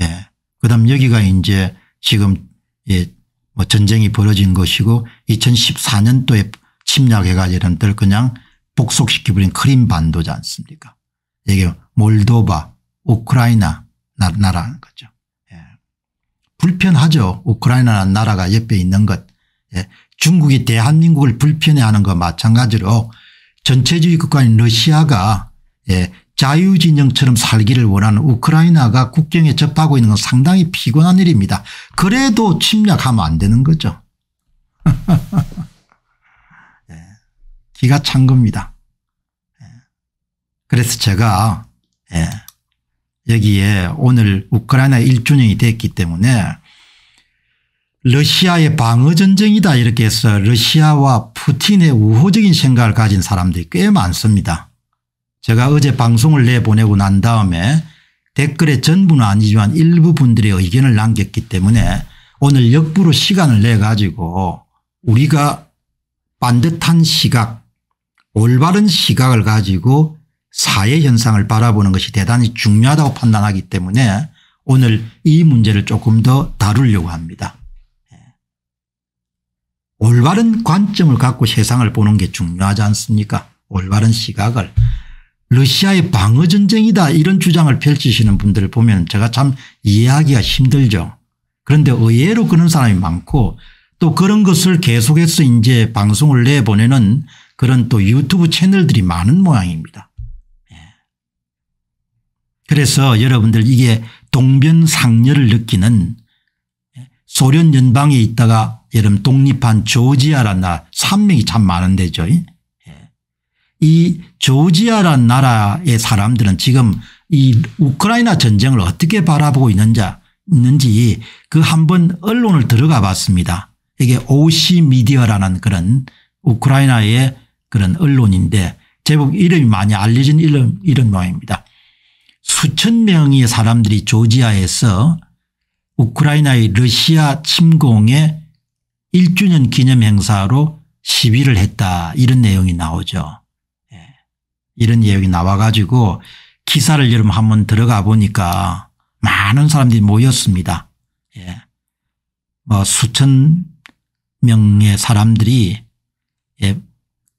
Speaker 1: 예. 그다음 여기가 이제 지금 예, 뭐 전쟁이 벌어진 것이고 2014년도에 침략해가 여러분들 그냥 복속시켜버린 크림 반도지 않습니까? 이게 몰도바, 우크라이나 나라는 거죠. 예. 불편하죠. 우크라이나라는 나라가 옆에 있는 것. 예. 중국이 대한민국을 불편해하는 것 마찬가지로 전체주의 국가인 러시아가 예. 자유진영처럼 살기를 원하는 우크라이나가 국경에 접하고 있는 건 상당히 피곤한 일입니다. 그래도 침략하면 안 되는 거죠. 기가 찬 겁니다. 예. 그래서 제가 예, 여기에 오늘 우크라이나 1주년이 됐기 때문에 러시아의 방어전쟁이다 이렇게 해서 러시아와 푸틴의 우호적인 생각을 가진 사람들이 꽤 많습니다. 제가 어제 방송을 내보내고 난 다음에 댓글에 전부는 아니지만 일부 분들의 의견을 남겼기 때문에 오늘 역부로 시간을 내 가지고 우리가 반듯한 시각 올바른 시각을 가지고 사회 현상을 바라보는 것이 대단히 중요하다고 판단하기 때문에 오늘 이 문제를 조금 더 다루려고 합니다. 예. 올바른 관점을 갖고 세상을 보는 게 중요하지 않습니까 올바른 시각을. 러시아의 방어전쟁이다 이런 주장을 펼치시는 분들을 보면 제가 참 이해하기가 힘들죠. 그런데 의외로 그런 사람이 많고 또 그런 것을 계속해서 이제 방송을 내보내는 그런 또 유튜브 채널들이 많은 모양입니다. 예. 그래서 여러분들 이게 동변상렬을 느끼는 예, 소련 연방에 있다가 여름 독립한 조지아란 나라 산맥이 참 많은데죠. 예. 이 조지아란 나라의 사람들은 지금 이 우크라이나 전쟁을 어떻게 바라보고 있는지, 있는지 그 한번 언론을 들어가 봤습니다. 이게 오시 미디어라는 그런 우크라이나의 그런 언론인데 제법 이름이 많이 알려진 이름, 이런 모양입니다. 수천 명의 사람들이 조지아에서 우크라이나의 러시아 침공의 1주년 기념 행사로 시위를 했다 이런 내용이 나오죠. 예. 이런 내용이 나와 가지고 기사를 여러분 한번 들어가 보니까 많은 사람들이 모였습니다. 예. 뭐 수천 명의 사람들이 예.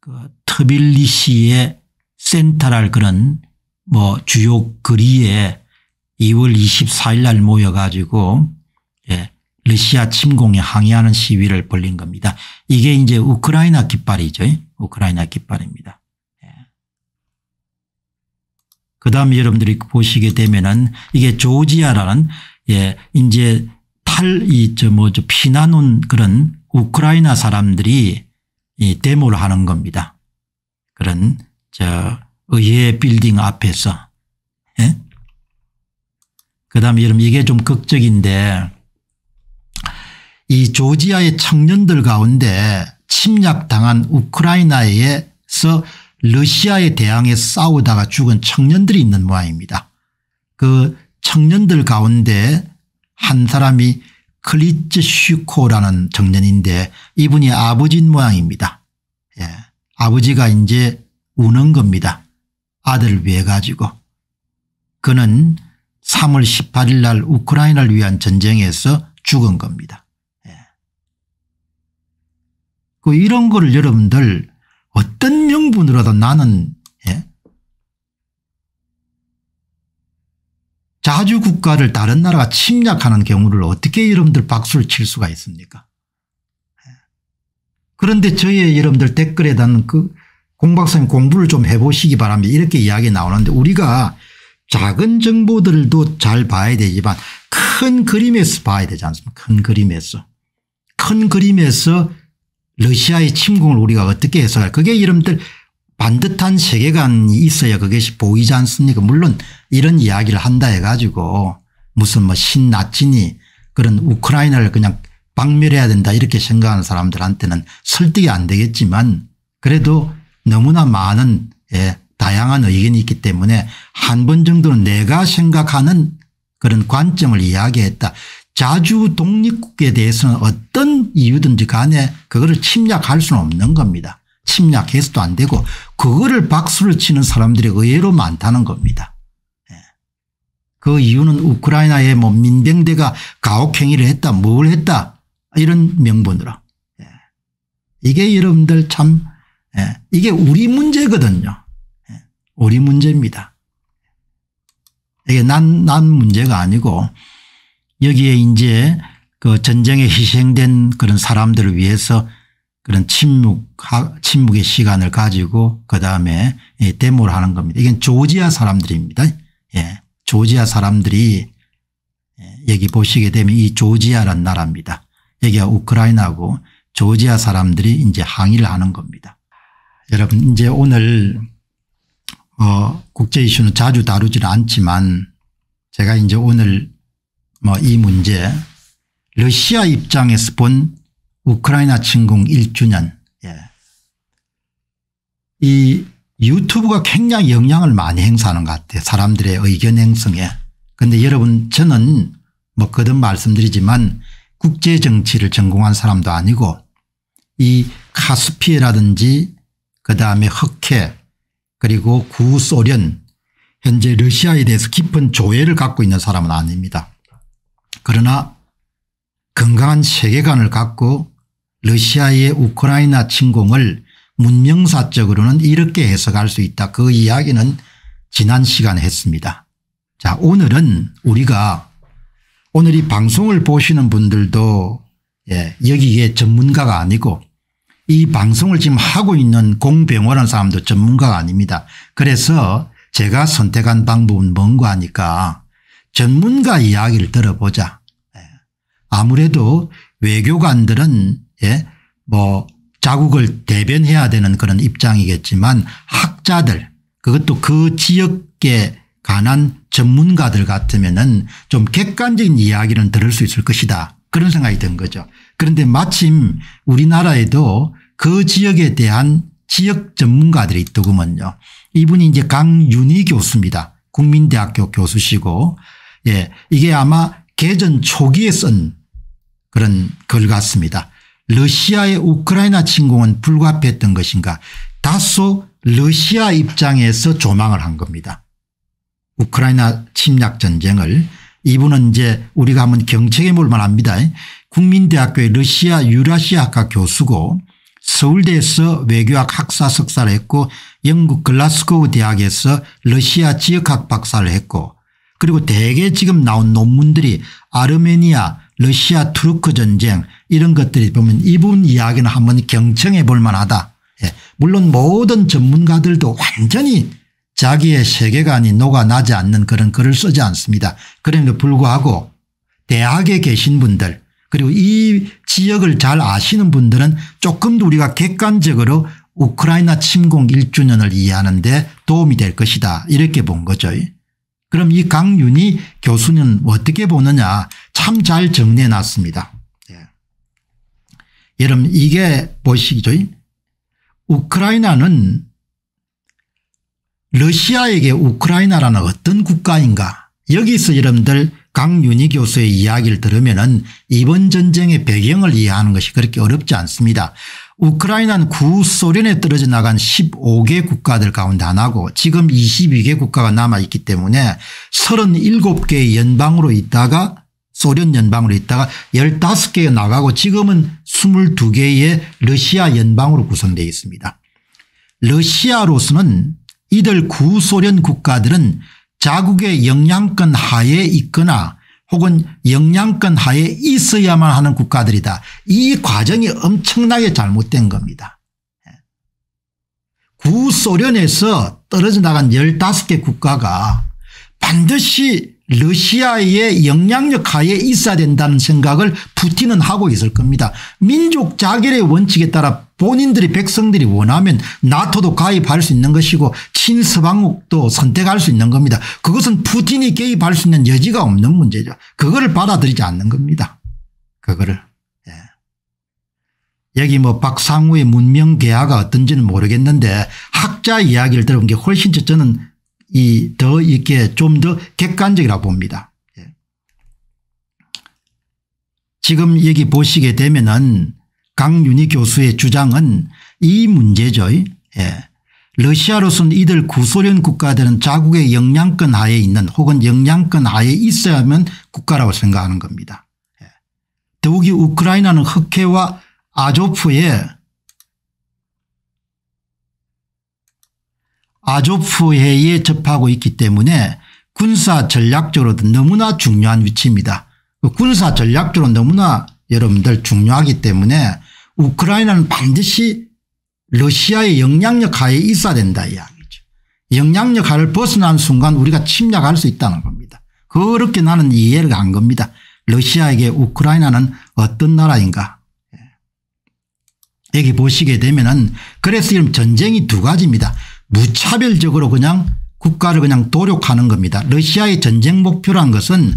Speaker 1: 그 트빌리시의 센터랄 그런 뭐 주요 거리에 2월 24일 날 모여가지고 예, 러시아 침공에 항의하는 시위를 벌린 겁니다. 이게 이제 우크라이나 깃발이죠. 우크라이나 깃발입니다. 예. 그 다음에 여러분들이 보시게 되면은 이게 조지아라는 예, 이제 탈, 이, 저, 뭐, 저, 피난 온 그런 우크라이나 사람들이 이 데모를 하는 겁니다. 그런 저 의회 빌딩 앞에서 예? 그다음에 여러분 이게 좀 극적인데 이 조지아의 청년들 가운데 침략당한 우크라이나에서 러시아에 대항해 싸우다가 죽은 청년들이 있는 모양입니다. 그 청년들 가운데 한 사람이 클리츠 슈코라는 청년인데 이분이 아버지 모양입니다. 예. 아버지가 이제 우는 겁니다. 아들을 위해 가지고. 그는 3월 18일 날 우크라이나를 위한 전쟁에서 죽은 겁니다. 예. 그 이런 거를 여러분들 어떤 명분으로도 나는 자주 국가를 다른 나라가 침략하는 경우를 어떻게 여러분들 박수를 칠 수가 있습니까? 예. 그런데 저희 여러분들 댓글에 다는 그 공박사님 공부를 좀 해보시기 바랍니다. 이렇게 이야기 나오는데 우리가 작은 정보들도 잘 봐야 되지만 큰 그림에서 봐야 되지 않습니까? 큰 그림에서. 큰 그림에서 러시아의 침공을 우리가 어떻게 해석할 그게 여러분들 반듯한 세계관이 있어야 그것이 보이지 않습니까 물론 이런 이야기를 한다 해가지고 무슨 뭐 신나치니 그런 우크라이나를 그냥 박멸해야 된다 이렇게 생각하는 사람들한테는 설득이 안 되겠지만 그래도 너무나 많은 예, 다양한 의견이 있기 때문에 한 번 정도는 내가 생각하는 그런 관점을 이야기했다. 자주 독립국에 대해서는 어떤 이유든지 간에 그거를 침략할 수는 없는 겁니다. 침략 해서도 안 되고 그거를 박수를 치는 사람들이 의외로 많다는 겁니다. 예. 그 이유는 우크라이나의 뭐 민병대가 가혹행위를 했다 뭘 했다 이런 명분으로 예. 이게 여러분들 참 예. 이게 우리 문제거든요. 우리 문제입니다. 이게 난, 난 문제가 아니고 여기에 이제 그 전쟁에 희생된 그런 사람들을 위해서 그런 침묵, 침묵의 시간을 가지고 그 다음에 데모를 예, 하는 겁니다. 이건 조지아 사람들입니다. 예, 조지아 사람들이 예, 여기 보시게 되면 이 조지아란 나라입니다. 여기가 우크라이나고 조지아 사람들이 이제 항의를 하는 겁니다. 여러분 이제 오늘 어 국제 이슈는 자주 다루질 않지만 제가 이제 오늘 뭐 이 문제 러시아 입장에서 본 우크라이나 침공 1주년 예. 이 유튜브가 굉장히 영향을 많이 행사하는 것 같아요. 사람들의 의견 행성에. 그런데 여러분 저는 뭐 거듭 말씀드리지만 국제정치를 전공한 사람도 아니고 이 카스피라든지 그다음에 흑해 그리고 구소련 현재 러시아에 대해서 깊은 조예를 갖고 있는 사람은 아닙니다. 그러나 건강한 세계관을 갖고 러시아의 우크라이나 침공을 문명사적으로는 이렇게 해석할 수 있다. 그 이야기는 지난 시간에 했습니다. 자 오늘은 우리가 오늘 이 방송을 보시는 분들도 예, 여기에 전문가가 아니고 이 방송을 지금 하고 있는 공병원한 사람도 전문가가 아닙니다. 그래서 제가 선택한 방법은 뭔가 하니까 전문가 이야기를 들어보자. 예. 아무래도 외교관들은 예, 뭐 자국을 대변해야 되는 그런 입장이겠지만 학자들 그것도 그 지역에 관한 전문가들 같으면은 좀 객관적인 이야기는 들을 수 있을 것이다. 그런 생각이 든 거죠. 그런데 마침 우리나라에도 그 지역에 대한 지역 전문가들이 있더구먼요. 이분이 이제 강윤희 교수입니다. 국민대학교 교수시고 예 이게 아마 개전 초기에 쓴 그런 글 같습니다. 러시아의 우크라이나 침공은 불가피했던 것인가 다소 러시아 입장에서 조망을 한 겁니다. 우크라이나 침략 전쟁을 이분은 이제 우리가 한번 경책에 볼만 합니다. 국민대학교의 러시아 유라시아학과 교수고 서울대에서 외교학 학사 석사를 했고 영국 글라스고우 대학에서 러시아 지역학 박사를 했고 그리고 대개 지금 나온 논문들이 아르메니아 러시아 투르크 전쟁 이런 것들이 보면 이분 이야기는 한번 경청해 볼 만하다. 예. 물론 모든 전문가들도 완전히 자기의 세계관이 녹아나지 않는 그런 글을 쓰지 않습니다. 그럼에도 불구하고 대학에 계신 분들 그리고 이 지역을 잘 아시는 분들은 조금도 우리가 객관적으로 우크라이나 침공 1주년을 이해하는 데 도움이 될 것이다 이렇게 본 거죠. 그럼 이 강윤희 교수는 어떻게 보느냐 참 잘 정리해 놨습니다. 예. 여러분 이게 보시죠. 우크라이나는 러시아에게 우크라이나라는 어떤 국가인가 여기서 여러분들 강윤희 교수의 이야기를 들으면 이번 전쟁의 배경을 이해하는 것이 그렇게 어렵지 않습니다. 우크라이나는 구소련에 떨어져 나간 15개 국가들 가운데 하나고 지금 22개 국가가 남아있기 때문에 37개의 연방으로 있다가 소련 연방으로 있다가 15개에 나가고 지금은 22개의 러시아 연방으로 구성되어 있습니다. 러시아로서는 이들 구소련 국가들은 자국의 영향권 하에 있거나 혹은 영양권 하에 있어야만 하는 국가들이다. 이 과정이 엄청나게 잘못된 겁니다. 예. 구소련에서 떨어져 나간 15개 국가가 반드시 러시아의 영향력 하에 있어야 된다는 생각을 푸틴은 하고 있을 겁니다. 민족 자결의 원칙에 따라 본인들이 백성들이 원하면 나토도 가입할 수 있는 것이고 친서방국도 선택할 수 있는 겁니다. 그것은 푸틴이 개입할 수 있는 여지가 없는 문제죠. 그거를 받아들이지 않는 겁니다. 그거를. 예. 여기 뭐 박상우의 문명개화가 어떤지는 모르겠는데 학자 이야기를 들어본 게 훨씬 저는 이 더 이렇게 좀 더 객관적이라 고 봅니다. 예. 지금 여기 보시게 되면은 강윤희 교수의 주장은 이 문제죠. 예. 러시아로서는 이들 구소련 국가들은 자국의 영향권 하에 있는 혹은 영향권 하에 있어야 하면 국가라고 생각하는 겁니다. 예. 더욱이 우크라이나는 흑해와 아조프의 아조프해에 접하고 있기 때문에 군사 전략적으로도 너무나 중요한 위치입니다. 그 군사 전략적으로 너무나 여러분들 중요하기 때문에 우크라이나는 반드시 러시아의 영향력 하에 있어야 된다 이야기죠. 영향력 하를 벗어난 순간 우리가 침략할 수 있다는 겁니다. 그렇게 나는 이해를 한 겁니다. 러시아에게 우크라이나는 어떤 나라인가. 예. 여기 보시게 되면은 그래서 지금 전쟁이 두 가지입니다. 무차별적으로 그냥 국가를 그냥 도력하는 겁니다. 러시아의 전쟁 목표란 것은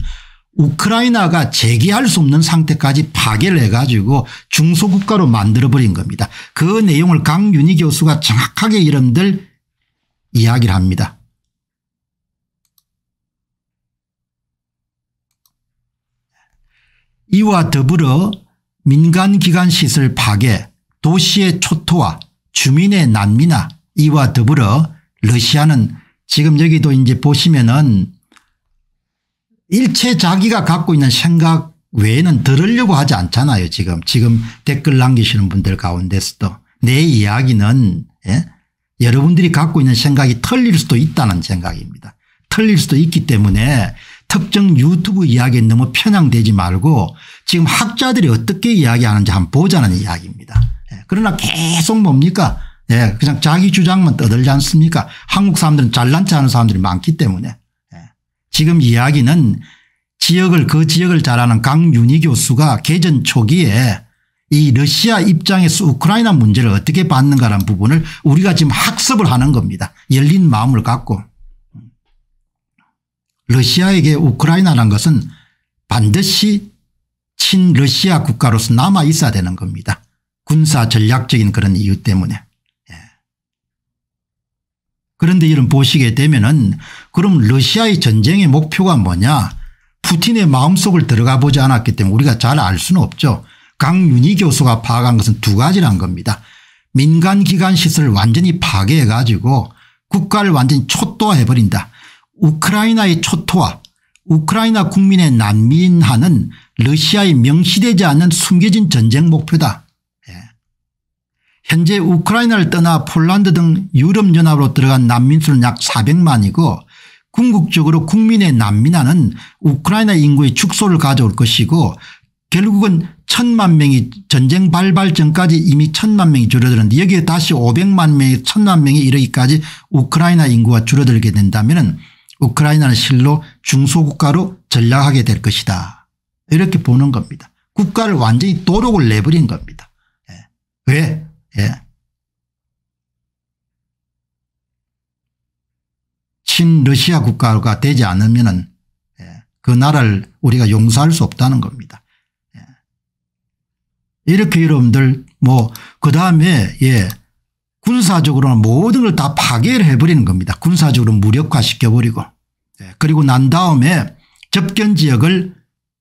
Speaker 1: 우크라이나가 재개할수 없는 상태까지 파괴를 해가지고 중소국가로 만들어버린 겁니다. 그 내용을 강윤희 교수가 정확하게 이름들 이야기를 합니다. 이와 더불어 민간기관 시설 파괴 도시의 초토화 주민의 난민화 이와 더불어 러시아는 지금 여기도 이제 보시면은 일체 자기가 갖고 있는 생각 외에는 들으려고 하지 않잖아요 지금 지금 댓글 남기시는 분들 가운데서도 내 이야기는 예? 여러분들이 갖고 있는 생각이 틀릴 수도 있다는 생각입니다. 틀릴 수도 있기 때문에 특정 유튜브 이야기에 너무 편향되지 말고 지금 학자들이 어떻게 이야기하는지 한번 보자는 이야기입니다. 예. 그러나 계속 뭡니까 예, 그냥 자기 주장만 떠들지 않습니까 한국 사람들은 잘난 체하는 사람들이 많기 때문에 지금 이야기는 지역을 그 지역을 잘 아는 강윤희 교수가 개전 초기에 이 러시아 입장에서 우크라이나 문제를 어떻게 봤는가라는 부분을 우리가 지금 학습을 하는 겁니다. 열린 마음을 갖고. 러시아에게 우크라이나란 것은 반드시 친러시아 국가로서 남아 있어야 되는 겁니다. 군사 전략적인 그런 이유 때문에. 예. 그런데 이런 보시게 되면은 그럼 러시아의 전쟁의 목표가 뭐냐 푸틴의 마음속을 들어가 보지 않았기 때문에 우리가 잘 알 수는 없죠. 강윤희 교수가 파악한 것은 두 가지란 겁니다. 민간기관 시설을 완전히 파괴해 가지고 국가를 완전히 초토화해 버린다. 우크라이나의 초토화 우크라이나 국민의 난민화는 러시아의 명시되지 않은 숨겨진 전쟁 목표다. 예. 현재 우크라이나를 떠나 폴란드 등 유럽연합으로 들어간 난민 수는 약 400만이고 궁극적으로 국민의 난민화는 우크라이나 인구의 축소를 가져올 것이고 결국은 천만 명이 전쟁 발발 전까지 이미 천만 명이 줄어들었는데 여기에 다시 500만 명이 천만 명이 이르기까지 우크라이나 인구가 줄어들게 된다면 우크라이나는 실로 중소국가로 전락하게 될 것이다. 이렇게 보는 겁니다. 국가를 완전히 도록을 내버린 겁니다. 예. 왜? 예. 친러시아 국가가 되지 않으면 예, 그 나라를 우리가 용서할 수 없다는 겁니다. 예. 이렇게 여러분들 뭐 그다음에 예군사적으로 모든 걸 다 파괴를 해버리는 겁니다. 군사적으로 무력화시켜버리고 예, 그리고 난 다음에 접견 지역을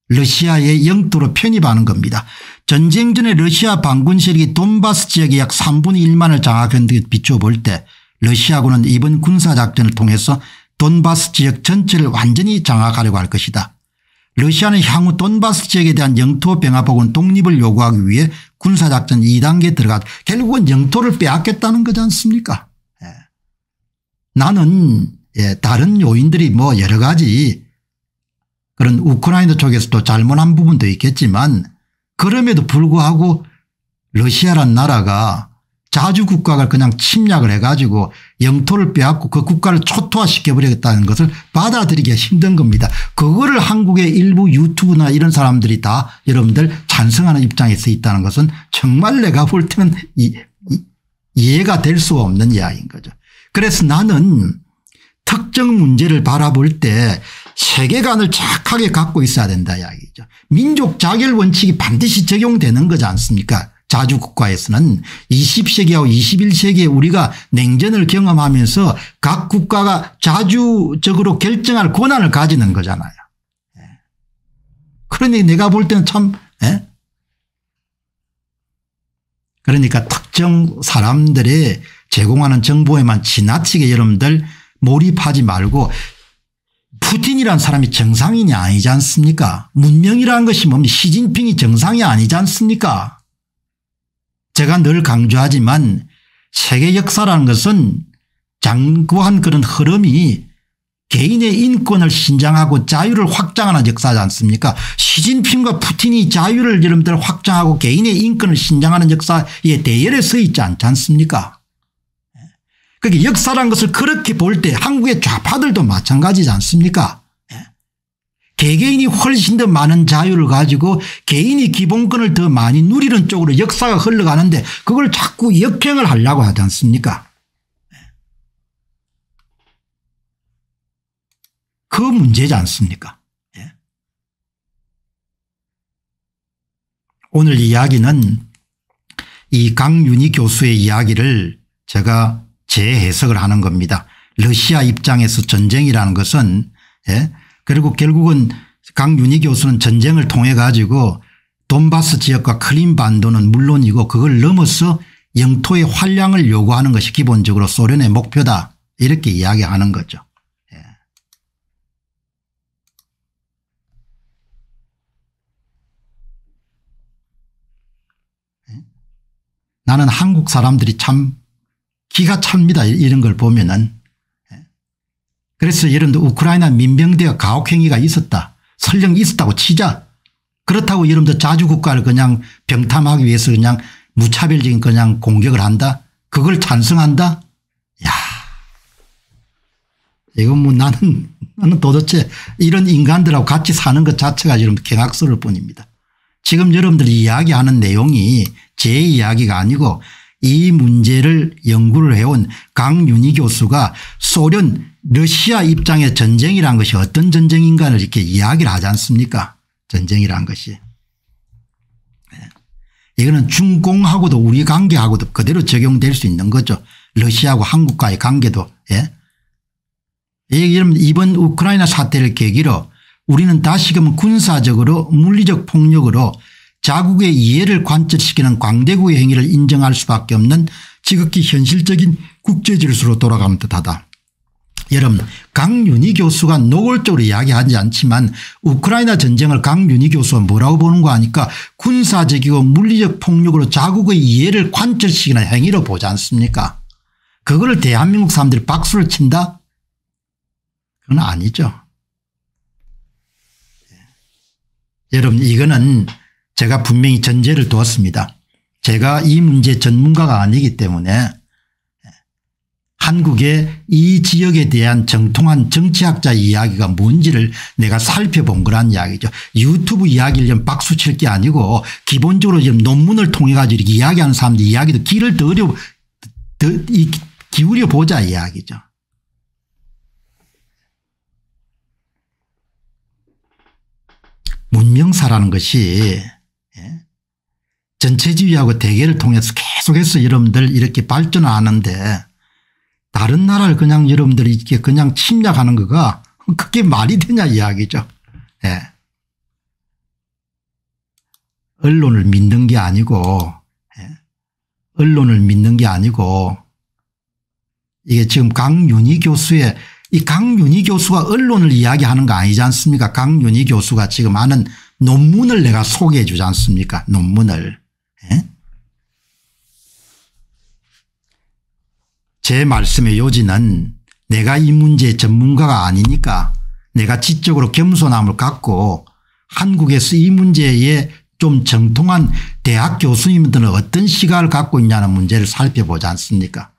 Speaker 1: 러시아의 영토로 편입하는 겁니다. 전쟁 전에 러시아 반군 세력이 돈바스 지역의 약 3분의 1만을 장악한 데 비춰볼 때 러시아군은 이번 군사작전을 통해서 돈바스 지역 전체를 완전히 장악하려고 할 것이다. 러시아는 향후 돈바스 지역에 대한 영토 병합 혹은 독립을 요구하기 위해 군사작전 2단계에 들어가 결국은 영토를 빼앗겠다는 거지 않습니까 예. 나는 예, 다른 요인들이 뭐 여러 가지 그런 우크라이나 쪽에서도 잘못한 부분도 있겠지만 그럼에도 불구하고 러시아란 나라가 자주 국가가 그냥 침략을 해가지고 영토를 빼앗고 그 국가를 초토화시켜버리겠다는 것을 받아들이기가 힘든 겁니다. 그거를 한국의 일부 유튜브나 이런 사람들이 다 여러분들 찬성하는 입장에 서 있다는 것은 정말 내가 볼 때는 이, 이, 이해가 될 수가 없는 이야기인 거죠. 그래서 나는 특정 문제를 바라볼 때 세계관을 착하게 갖고 있어야 된다 이야기죠. 민족 자결 원칙이 반드시 적용되는 거지 않습니까 자주국가에서는 20세기하고 21세기에 우리가 냉전을 경험하면서 각 국가가 자주적으로 결정할 권한을 가지는 거잖아요. 예. 그러니 내가 볼 때는 참 에? 예? 그러니까 특정 사람들의 제공하는 정보에만 지나치게 여러분들 몰입하지 말고 푸틴이란 사람이 정상인이 아니지 않습니까 문명이라는 것이 뭡니까 시진핑이 정상이 아니지 않습니까 제가 늘 강조하지만 세계 역사라는 것은 장구한 그런 흐름이 개인의 인권을 신장하고 자유를 확장하는 역사지 않습니까 시진핑과 푸틴이 자유를 여러분들 확장하고 개인의 인권을 신장하는 역사에 대열에 서 있지 않지 않습니까 그게 역사란 것을 그렇게 볼 때 한국의 좌파들도 마찬가지지 않습니까 개개인이 훨씬 더 많은 자유를 가지고 개인이 기본권을 더 많이 누리는 쪽으로 역사가 흘러가는데 그걸 자꾸 역행을 하려고 하지 않습니까 그 문제지 않습니까 예. 오늘 이야기는 이 강윤희 교수의 이야기를 제가 재해석을 하는 겁니다. 러시아 입장에서 전쟁이라는 것은 예? 그리고 결국은 강윤희 교수는 전쟁을 통해 가지고 돈바스 지역과 크림반도는 물론이고 그걸 넘어서 영토의 환량을 요구하는 것이 기본적으로 소련의 목표다 이렇게 이야기하는 거죠. 예. 예? 나는 한국 사람들이 참 기가 찹니다 이런 걸 보면은 그래서 여러분들 우크라이나 민병대와 가혹행위가 있었다. 설령 있었다고 치자. 그렇다고 여러분들 자주국가를 그냥 병탐하기 위해서 그냥 무차별적인 그냥 공격을 한다. 그걸 찬성한다. 야 이건 뭐 나는 나는 도대체 이런 인간들하고 같이 사는 것 자체가 지금 경악스러울 뿐입니다. 지금 여러분들이 이야기하는 내용이 제 이야기가 아니고 이 문제를 연구를 해온 강윤희 교수가 소련 러시아 입장의 전쟁이란 것이 어떤 전쟁인가를 이렇게 이야기를 하지 않습니까 전쟁이란 것이. 예. 이거는 중공하고도 우리 관계하고도 그대로 적용될 수 있는 거죠. 러시아하고 한국과의 관계도. 예. 이번 우크라이나 사태를 계기로 우리는 다시금 군사적으로 물리적 폭력으로 자국의 이해를 관철시키는 광대국의 행위를 인정할 수밖에 없는 지극히 현실적인 국제질서로 돌아가면 듯하다. 여러분 강윤희 교수가 노골적으로 이야기하지 않지만 우크라이나 전쟁을 강윤희 교수가 뭐라고 보는 거 아니까 군사적이고 물리적 폭력으로 자국의 이해를 관철시키는 행위로 보지 않습니까 그거를 대한민국 사람들이 박수를 친다 그건 아니죠 예. 여러분 이거는 제가 분명히 전제를 두었습니다 제가 이 문제 전문가가 아니기 때문에 한국의 이 지역에 대한 정통한 정치학자 이야기가 뭔지를 내가 살펴본 거란 이야기죠. 유튜브 이야기를 좀 박수 칠 게 아니고 기본적으로 지금 논문을 통해 가지고 이야기하는 사람들 이야기도 귀를 더려 더, 이, 기울여 보자 이야기죠. 문명사라는 것이 예, 전체주의하고 대결을 통해서 계속해서 여러분들 이렇게 발전하는데 다른 나라를 그냥 여러분들이 이렇게 그냥 침략하는 거가 그게 말이 되냐 이야기죠. 예. 언론을 믿는 게 아니고 예. 언론을 믿는 게 아니고 이게 지금 강윤희 교수의 이 강윤희 교수가 언론을 이야기하는 거 아니지 않습니까 강윤희 교수가 지금 하는 논문을 내가 소개해 주지 않습니까 논문을 제 말씀의 요지는 내가 이 문제의 전문가가 아니니까 내가 지적으로 겸손함을 갖고 한국에서 이 문제에 좀 정통한 대학 교수님들은 어떤 시각을 갖고 있냐는 문제를 살펴보지 않습니까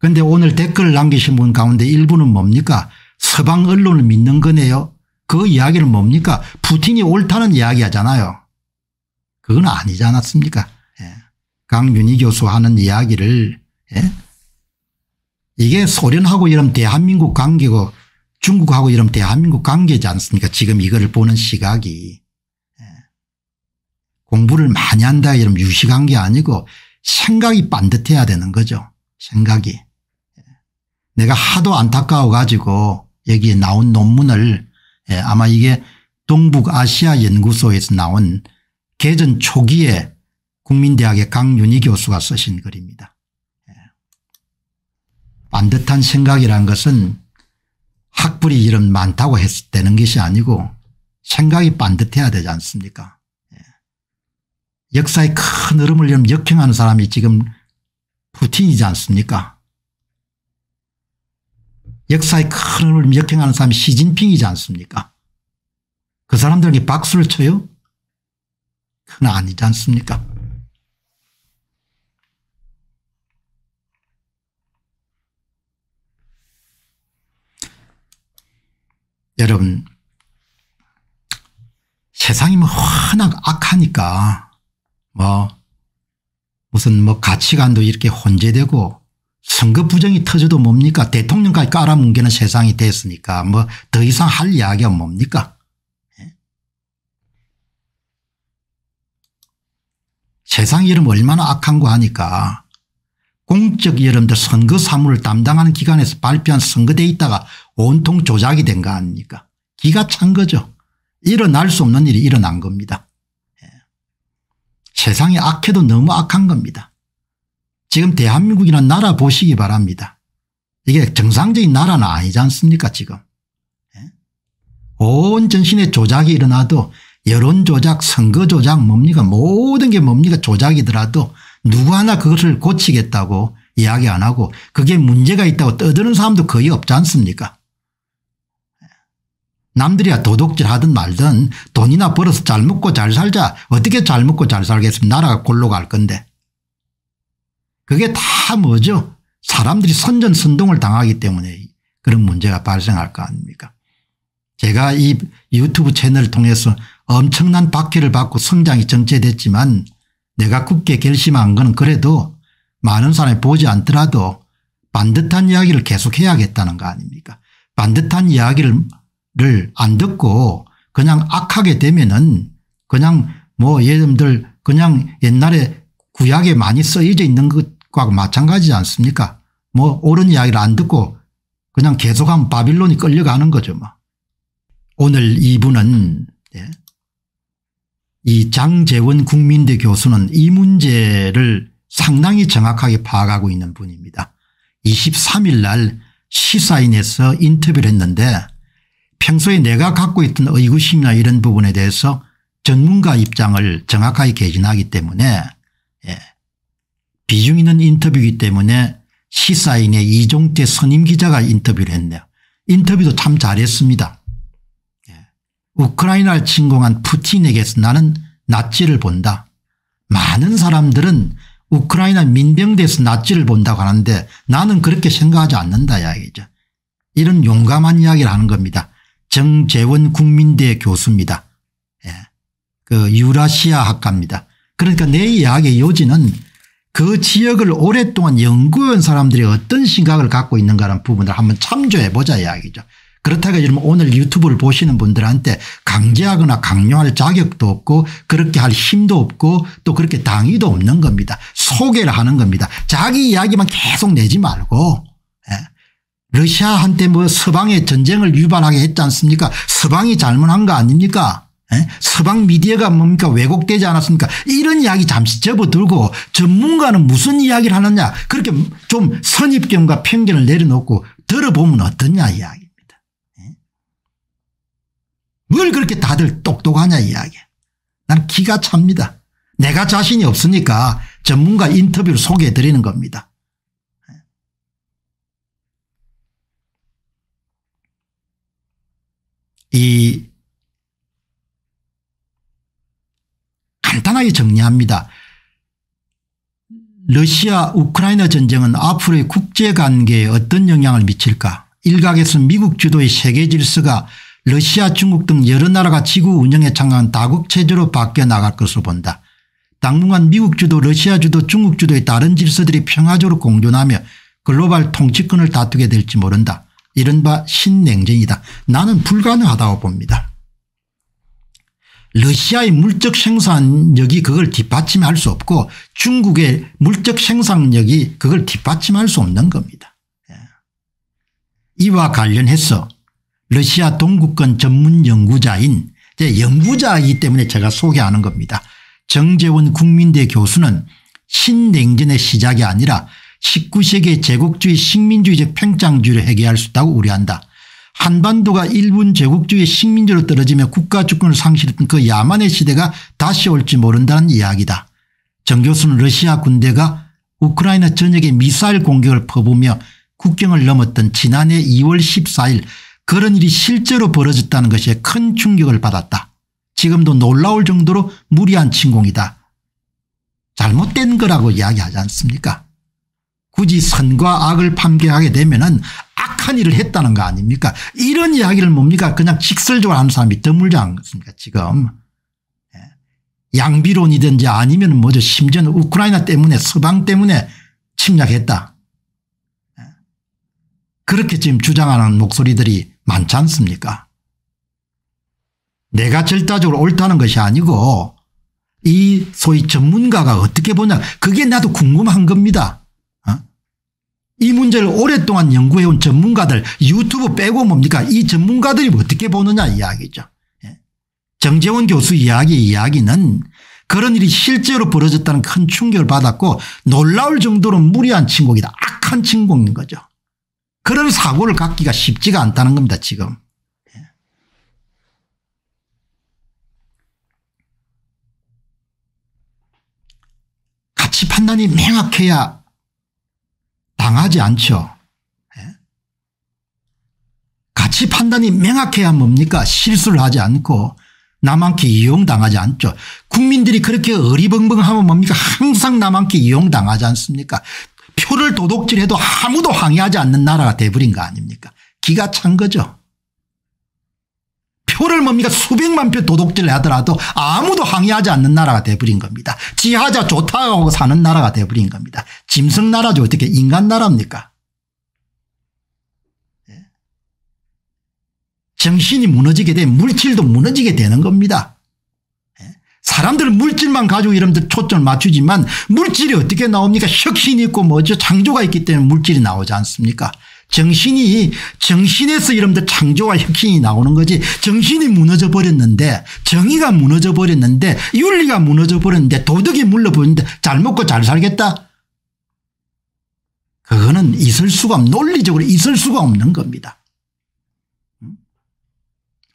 Speaker 1: 그런데 오늘 댓글을 남기신 분 가운데 일부는 뭡니까 서방 언론을 믿는 거네요 그 이야기는 뭡니까 푸틴이 옳다는 이야기 하잖아요 그건 아니지 않았습니까 예. 강윤희 교수 하는 이야기를 예? 이게 소련하고 이런 대한민국 관계고 중국하고 이런 대한민국 관계지 않습니까 지금 이거를 보는 시각이. 예. 공부를 많이 한다 이런 유식한 게 아니고 생각이 반듯해야 되는 거죠. 생각이. 예. 내가 하도 안타까워 가지고 여기에 나온 논문을 예, 아마 이게 동북아시아연구소에서 나온 개전 초기에 국민대학의 강윤희 교수가 쓰신 글입니다. 반듯한 생각이란 것은 학불이 이름 많다고 해서 되는 것이 아니고 생각이 반듯해야 되지 않습니까 예. 역사의 큰 흐름을 역행하는 사람이 지금 푸틴이지 않습니까 역사의 큰 흐름을 역행하는 사람이 시진핑이지 않습니까 그 사람들에게 박수를 쳐요? 그건 아니지 않습니까 여러분 세상이 뭐 워낙 악하니까 뭐 무슨 뭐 가치관도 이렇게 혼재되고 선거 부정이 터져도 뭡니까 대통령까지 깔아뭉개는 세상이 됐으니까 뭐 더 이상 할 이야기가 뭡니까 예? 세상 이름 얼마나 악한 거 하니까 공적 여러분들 선거 사무를 담당하는 기관에서 발표한 선거 데이터가 온통 조작이 된 거 아닙니까 기가 찬 거죠. 일어날 수 없는 일이 일어난 겁니다. 예. 세상이 악해도 너무 악한 겁니다. 지금 대한민국이란 나라 보시기 바랍니다. 이게 정상적인 나라는 아니지 않습니까 지금. 예. 온 전신에 조작이 일어나도 여론조작 선거조작 뭡니까 모든 게 뭡니까 조작이더라도 누구 하나 그것을 고치겠다고 이야기 안 하고 그게 문제가 있다고 떠드는 사람도 거의 없지 않습니까 남들이야 도둑질 하든 말든 돈이나 벌어서 잘 먹고 잘 살자 어떻게 잘 먹고 잘 살겠습니까 나라가 골로 갈 건데 그게 다 뭐죠 사람들이 선전선동을 당하기 때문에 그런 문제가 발생할 거 아닙니까 제가 이 유튜브 채널을 통해서 엄청난 박해를 받고 성장이 정체됐지만 내가 굳게 결심한 건 그래도 많은 사람이 보지 않더라도 반듯한 이야기를 계속해야겠다는 거 아닙니까 반듯한 이야기를 안 듣고 그냥 악하게 되면은 그냥 뭐 예를 들 그냥 옛날에 구약에 많이 쓰여져 있는 것과 마찬가지지 않습니까 뭐 옳은 이야기를 안 듣고 그냥 계속하면 바빌론이 끌려가는 거죠 뭐. 오늘 이분은 예. 이 장재원 국민대 교수는 이 문제를 상당히 정확하게 파악하고 있는 분입니다. 23일 날 시사인에서 인터뷰를 했는데 평소에 내가 갖고 있던 의구심이나 이런 부분에 대해서 전문가 입장을 정확하게 개진하기 때문에 예. 비중 있는 인터뷰이기 때문에 시사인의 이종태 선임 기자가 인터뷰를 했네요. 인터뷰도 참 잘했습니다. 예. 우크라이나를 침공한 푸틴에게서 나는 낫지를 본다. 많은 사람들은 우크라이나 민병대에서 낫지를 본다고 하는데 나는 그렇게 생각하지 않는다 이야기죠. 이런 용감한 이야기를 하는 겁니다. 정재원 국민대 교수입니다. 예. 그 유라시아 학과입니다. 그러니까 내 이야기의 요지는 그 지역을 오랫동안 연구한 사람들이 어떤 생각을 갖고 있는가라는 부분을 한번 참조해 보자 이야기죠. 그렇다고 지금 오늘 유튜브를 보시는 분들한테 강제하거나 강요할 자격도 없고 그렇게 할 힘도 없고 또 그렇게 당위도 없는 겁니다. 소개를 하는 겁니다. 자기 이야기만 계속 내지 말고 러시아한테 뭐 서방의 전쟁을 유발하게 했지 않습니까 서방이 잘못한 거 아닙니까 에? 예? 서방 미디어가 뭡니까 왜곡되지 않았습니까 이런 이야기 잠시 접어들고 전문가는 무슨 이야기를 하느냐 그렇게 좀 선입견과 편견을 내려놓고 들어보면 어떠냐 이야기입니다. 에? 예? 뭘 그렇게 다들 똑똑하냐 이야기 난 기가 찹니다. 내가 자신이 없으니까 전문가 인터뷰를 소개해드리는 겁니다. 이 간단하게 정리합니다. 러시아 우크라이나 전쟁은 앞으로의 국제관계에 어떤 영향을 미칠까 일각에서는 미국 주도의 세계 질서가 러시아 중국 등 여러 나라가 지구 운영에 참가한 다국체제로 바뀌어 나갈 것으로 본다. 당분간 미국 주도 러시아 주도 중국 주도의 다른 질서들이 평화적으로 공존하며 글로벌 통치권을 다투게 될지 모른다. 이른바 신냉전이다. 나는 불가능하다고 봅니다. 러시아의 물적 생산력이 그걸 뒷받침할 수 없고 중국의 물적 생산력이 그걸 뒷받침할 수 없는 겁니다. 예. 이와 관련해서 러시아 동국권 전문 연구자인 예, 연구자이기 때문에 제가 소개하는 겁니다. 정재원 국민대 교수는 신냉전의 시작이 아니라 19세기 의 제국주의 식민주의적 팽창주의를 해결할 수 있다고 우려한다. 한반도가 일본 제국주의 식민지로 떨어지며 국가주권을 상실했던 그 야만의 시대가 다시 올지 모른다는 이야기다. 정 교수는 러시아 군대가 우크라이나 전역에 미사일 공격을 퍼부며 국경을 넘었던 지난해 2월 14일 그런 일이 실제로 벌어졌다는 것에 큰 충격을 받았다. 지금도 놀라울 정도로 무리한 침공이다. 잘못된 거라고 이야기하지 않습니까 굳이 선과 악을 판결하게 되면 은 악한 일을 했다는 거 아닙니까 이런 이야기를 뭡니까 그냥 직설적으로 하는 사람이 드물지 않습니까 지금 예. 양비론이든지 아니면 뭐죠 심지어는 우크라이나 때문에 서방 때문에 침략했다 예. 그렇게 지금 주장하는 목소리들이 많지 않습니까 내가 절대적으로 옳다는 것이 아니고 이 소위 전문가가 어떻게 보냐 그게 나도 궁금한 겁니다. 이 문제를 오랫동안 연구해온 전문가들 유튜브 빼고 뭡니까 이 전문가들이 어떻게 보느냐 이야기죠. 예. 정재원 교수 이야기 이야기는 그런 일이 실제로 벌어졌다는 큰 충격을 받았고 놀라울 정도로 무리한 침공이다. 악한 침공인 거죠. 그런 사고를 갖기가 쉽지가 않다는 겁니다 지금. 예. 가치 판단이 명확해야 당하지 않죠. 가치 예? 판단이 명확해야 뭡니까 실수를 하지 않고 남한테 이용당하지 않죠. 국민들이 그렇게 어리벙벙하면 뭡니까 항상 남한테 이용당하지 않습니까 표를 도둑질해도 아무도 항의하지 않는 나라가 돼버린 거 아닙니까 기가 찬 거죠. 표를 뭡니까 수백만 표 도둑질 을 하더라도 아무도 항의하지 않는 나라가 돼버린 겁니다. 지하자 좋다고 사는 나라가 돼버린 겁니다. 짐승 나라죠. 어떻게 인간 나라입니까? 예. 정신이 무너지게 되면 물질도 무너지게 되는 겁니다. 예. 사람들은 물질만 가지고 이런들 초점을 맞추지만 물질이 어떻게 나옵니까? 혁신이 있고 뭐죠? 창조가 있기 때문에 물질이 나오지 않습니까? 정신이 정신에서 이름들 창조와 혁신이 나오는 거지 정신이 무너져 버렸는데 정의가 무너져 버렸는데 윤리가 무너져 버렸는데 도덕이 물러버렸는데 잘 먹고 잘 살겠다. 그거는 있을 수가 없 논리적으로 있을 수가 없는 겁니다.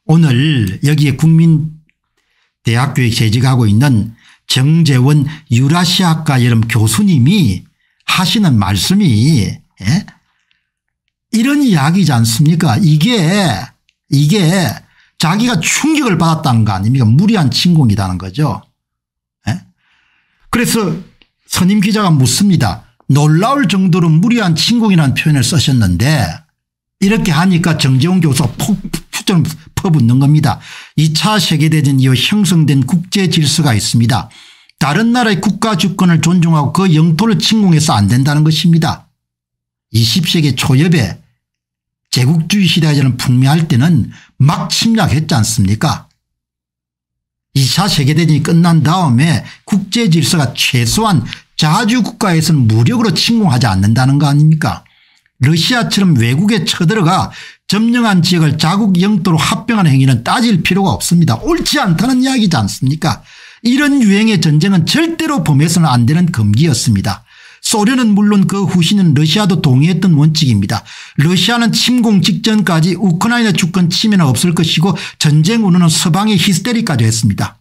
Speaker 1: 오늘 여기에 국민대학교에 재직하고 있는 정재원 유라시아과 학여러분 교수님이 하시는 말씀이 예? 이런 이야기지 않습니까 이게 이게 자기가 충격을 받았다는 거 아닙니까 무리한 침공이라는 거죠. 에? 예? 그래서 선임 기자가 묻습니다. 놀라울 정도로 무리한 침공이라는 표현을 쓰셨는데 이렇게 하니까 정재훈 교수가 푹푹 전 퍼붓는 겁니다. 2차 세계대전 이후 형성된 국제 질서가 있습니다. 다른 나라의 국가 주권을 존중하고 그 영토를 침공해서 안 된다는 것입니다. 20세기 초엽에 제국주의 시대에는 서 풍미할 때는 막 침략했지 않습니까 2차 세계대전이 끝난 다음에 국제질서가 최소한 자주국가에서는 무력으로 침공하지 않는다는 거 아닙니까 러시아처럼 외국에 쳐들어가 점령한 지역을 자국 영토로 합병하는 행위는 따질 필요가 없습니다. 옳지 않다는 이야기지 않습니까 이런 유행의 전쟁은 절대로 범해서는 안 되는 금기였습니다. 소련은 물론 그 후시는 러시아도 동의했던 원칙입니다. 러시아는 침공 직전까지 우크라이나 주권 침해는 없을 것이고 전쟁 운운은 서방의 히스테리까지 했습니다.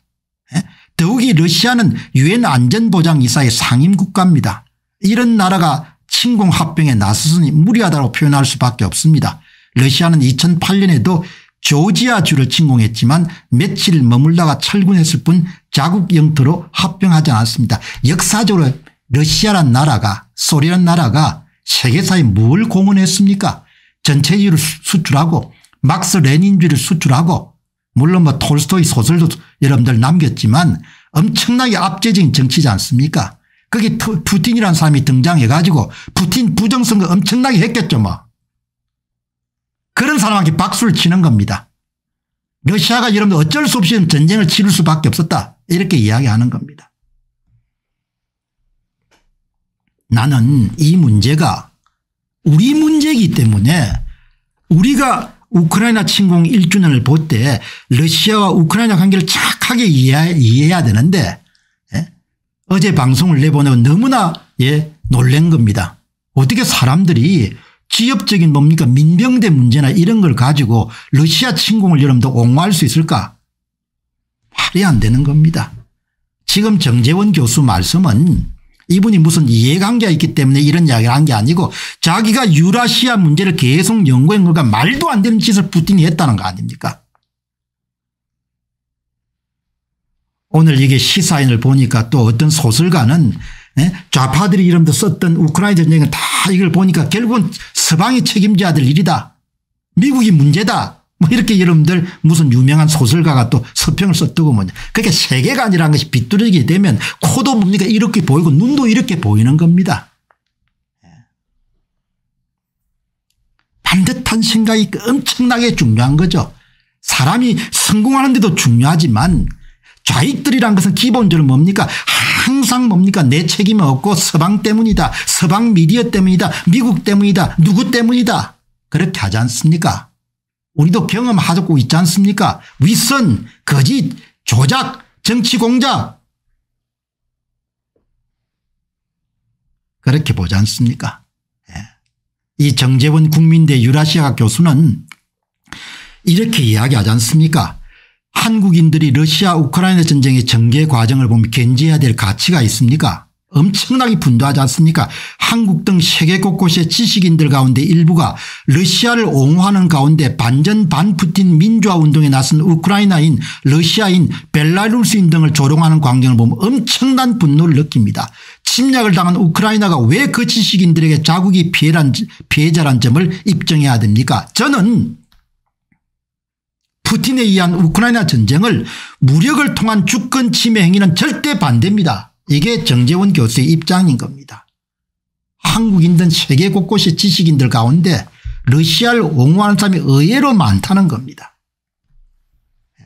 Speaker 1: 예? 더욱이 러시아는 유엔 안전보장이사의 상임국가입니다. 이런 나라가 침공 합병에 나서으니 무리하다고 표현할 수밖에 없습니다. 러시아는 2008년에도 조지아주를 침공했지만 며칠 머물다가 철군했을 뿐 자국 영토로 합병하지 않았습니다. 역사적으로 러시아란 나라가 소리란 나라가 세계사에 뭘 공헌했습니까 전체주의를 수출하고 막스 레닌주의를 수출하고 물론 뭐 톨스토이 소설도 여러분들 남겼지만 엄청나게 압제적인 정치지 않습니까 그게 푸틴이라는 사람이 등장해가지고 푸틴 부정선거 엄청나게 했겠죠 뭐. 그런 사람한테 박수를 치는 겁니다. 러시아가 여러분들 어쩔 수 없이 전쟁을 치를 수밖에 없었다 이렇게 이야기하는 겁니다. 나는 이 문제가 우리 문제이기 때문에 우리가 우크라이나 침공 1주년을 볼 때 러시아와 우크라이나 관계를 착하게 이해해야, 되는데 예? 어제 방송을 내보내고 너무나 예, 놀란 겁니다. 어떻게 사람들이 지엽적인 뭡니까 민병대 문제나 이런 걸 가지고 러시아 침공을 여러분도 옹호할 수 있을까 말이 안 되는 겁니다. 지금 정재원 교수 말씀은 이분이 무슨 이해관계가 있기 때문에 이런 이야기를 한 게 아니고 자기가 유라시아 문제를 계속 연구해 놓으니까 말도 안 되는 짓을 부틴이 했다는 거 아닙니까? 오늘 이게 시사인을 보니까 또 어떤 소설가는 예? 좌파들이 이름도 썼던 우크라이나 전쟁은 다 이걸 보니까 결국은 서방이 책임져야 될 일이다. 미국이 문제다. 뭐 이렇게 여러분들 무슨 유명한 소설가가 또 서평을 썼다고 뭐냐. 그게 그러니까 세계관이라는 것이 비뚤어지게 되면 코도 뭡니까 이렇게 보이고 눈도 이렇게 보이는 겁니다. 예. 반듯한 생각이 그 엄청나게 중요한 거죠. 사람이 성공하는데도 중요하지만 좌익들이란 것은 기본적으로 뭡니까 항상 뭡니까 내 책임이 없고 서방 때문이다 서방 미디어 때문이다 미국 때문이다 누구 때문이다 그렇게 하지 않습니까 우리도 경험하고 있지 않습니까 윗선 거짓 조작 정치 공작 그렇게 보지 않습니까 예. 이 정재원 국민대 유라시아 교수는 이렇게 이야기하지 않습니까 한국인들이 러시아 우크라이나 전쟁의 전개 과정을 보면 견제해야 될 가치가 있습니까 엄청나게 분도하지 않습니까 한국 등 세계 곳곳의 지식인들 가운데 일부가 러시아를 옹호하는 가운데 반전 반푸틴 민주화운동에 나선 우크라이나인 러시아인 벨라루스인 등을 조롱하는 광경을 보면 엄청난 분노를 느낍니다. 침략을 당한 우크라이나가 왜 그 지식인들에게 자국이 피해란, 피해자란 점을 입증해야 됩니까 저는 푸틴에 의한 우크라이나 전쟁을 무력을 통한 주권 침해 행위는 절대 반대입니다. 이게 정재원 교수의 입장인 겁니다. 한국인들 세계 곳곳의 지식인들 가운데 러시아를 옹호하는 사람이 의외로 많다는 겁니다. 예.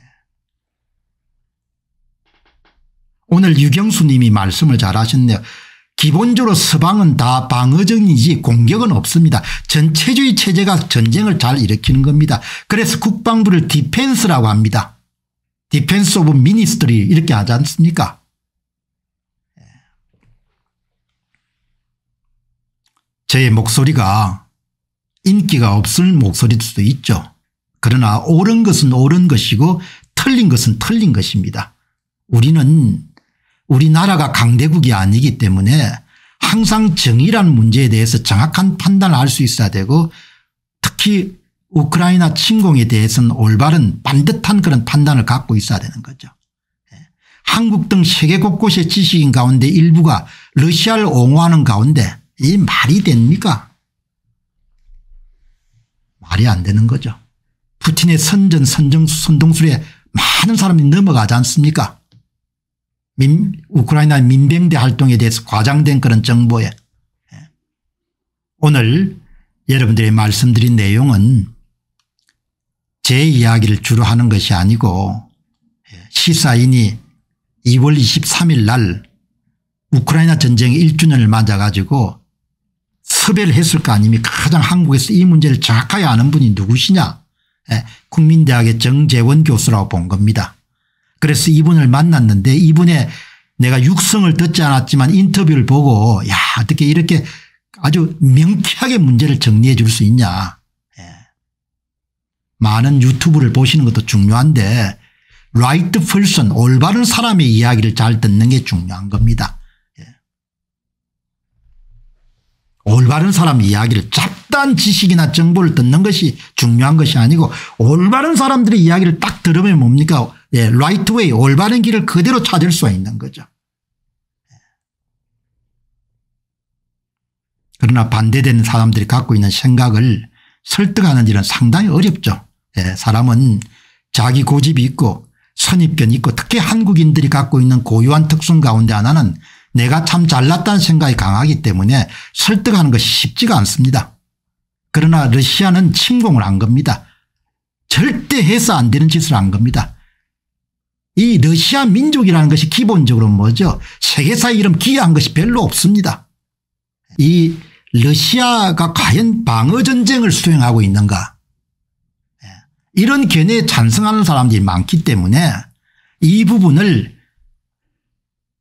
Speaker 1: 오늘 유경수 님이 말씀을 잘하셨네요. 기본적으로 서방은 다 방어적이지 공격은 없습니다. 전체주의 체제가 전쟁을 잘 일으키는 겁니다. 그래서 국방부를 디펜스라고 합니다. 디펜스 오브 미니스트리 이렇게 하지 않습니까 제 목소리가 인기가 없을 목소리일 수도 있죠. 그러나 옳은 것은 옳은 것이고 틀린 것은 틀린 것입니다. 우리는 우리나라가 강대국이 아니기 때문에 항상 정의란 문제에 대해서 정확한 판단을 할 수 있어야 되고 특히 우크라이나 침공에 대해서는 올바른 반듯한 그런 판단을 갖고 있어야 되는 거죠. 예. 한국 등 세계 곳곳의 지식인 가운데 일부가 러시아를 옹호하는 가운데 이 말이 됩니까? 말이 안 되는 거죠. 푸틴의 선전 선정, 선동술에 많은 사람이 넘어가지 않습니까? 민, 우크라이나 민병대 활동에 대해서 과장된 그런 정보에 오늘 여러분들이 말씀드린 내용은 제 이야기를 주로 하는 것이 아니고 예, 시사인이 2월 23일 날 우크라이나 전쟁 1주년을 맞아 가지고 섭외를 했을 거 아닙니까 가장 한국에서 이 문제를 정확하게 아는 분이 누구시냐 예, 국민대학의 정재원 교수라고 본 겁니다. 그래서 이분을 만났는데 이분의 내가 육성을 듣지 않았지만 인터뷰를 보고 야 어떻게 이렇게 아주 명쾌하게 문제를 정리해 줄 수 있냐 예. 많은 유튜브를 보시는 것도 중요한데 라이트 right person 올바른 사람의 이야기를 잘 듣는 게 중요한 겁니다. 올바른 사람 이야기를 잡단 지식이나 정보를 듣는 것이 중요한 것이 아니고 올바른 사람들의 이야기를 딱 들으면 뭡니까 예, 라이트웨이 올바른 길을 그대로 찾을 수가 있는 거죠. 그러나 반대되는 사람들이 갖고 있는 생각을 설득하는 일은 상당히 어렵죠. 예, 사람은 자기 고집이 있고 선입견이 있고 특히 한국인들이 갖고 있는 고유한 특성 가운데 하나는 내가 참 잘났다는 생각이 강하기 때문에 설득하는 것이 쉽지가 않습니다. 그러나 러시아는 침공을 한 겁니다. 절대 해서 안 되는 짓을 한 겁니다. 이 러시아 민족이라는 것이 기본적으로 뭐죠 세계사에 이름 기여한 것이 별로 없습니다. 이 러시아가 과연 방어전쟁을 수행하고 있는가 예. 이런 견해에 찬성하는 사람들이 많기 때문에 이 부분을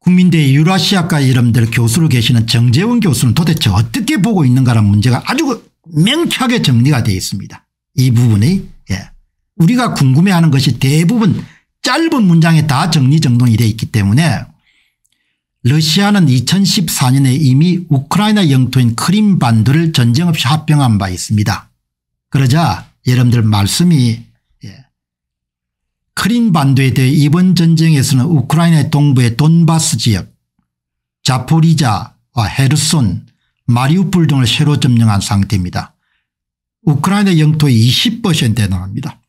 Speaker 1: 국민대 유라시아과 이름들 교수로 계시는 정재원 교수는 도대체 어떻게 보고 있는가라는 문제가 아주 그 명쾌하게 정리가 되어 있습니다. 이 부분이 예. 우리가 궁금해하는 것이 대부분 짧은 문장에 다 정리정돈이 되어 있기 때문에 러시아는 2014년에 이미 우크라이나 영토인 크림반도를 전쟁 없이 합병한 바 있습니다. 그러자 여러분들 말씀이 크림반도에 대해 이번 전쟁에서는 우크라이나 동부의 돈바스 지역 자포리자와 헤르손 마리우폴 등을 새로 점령한 상태입니다. 우크라이나 영토의 20%에 대당합니다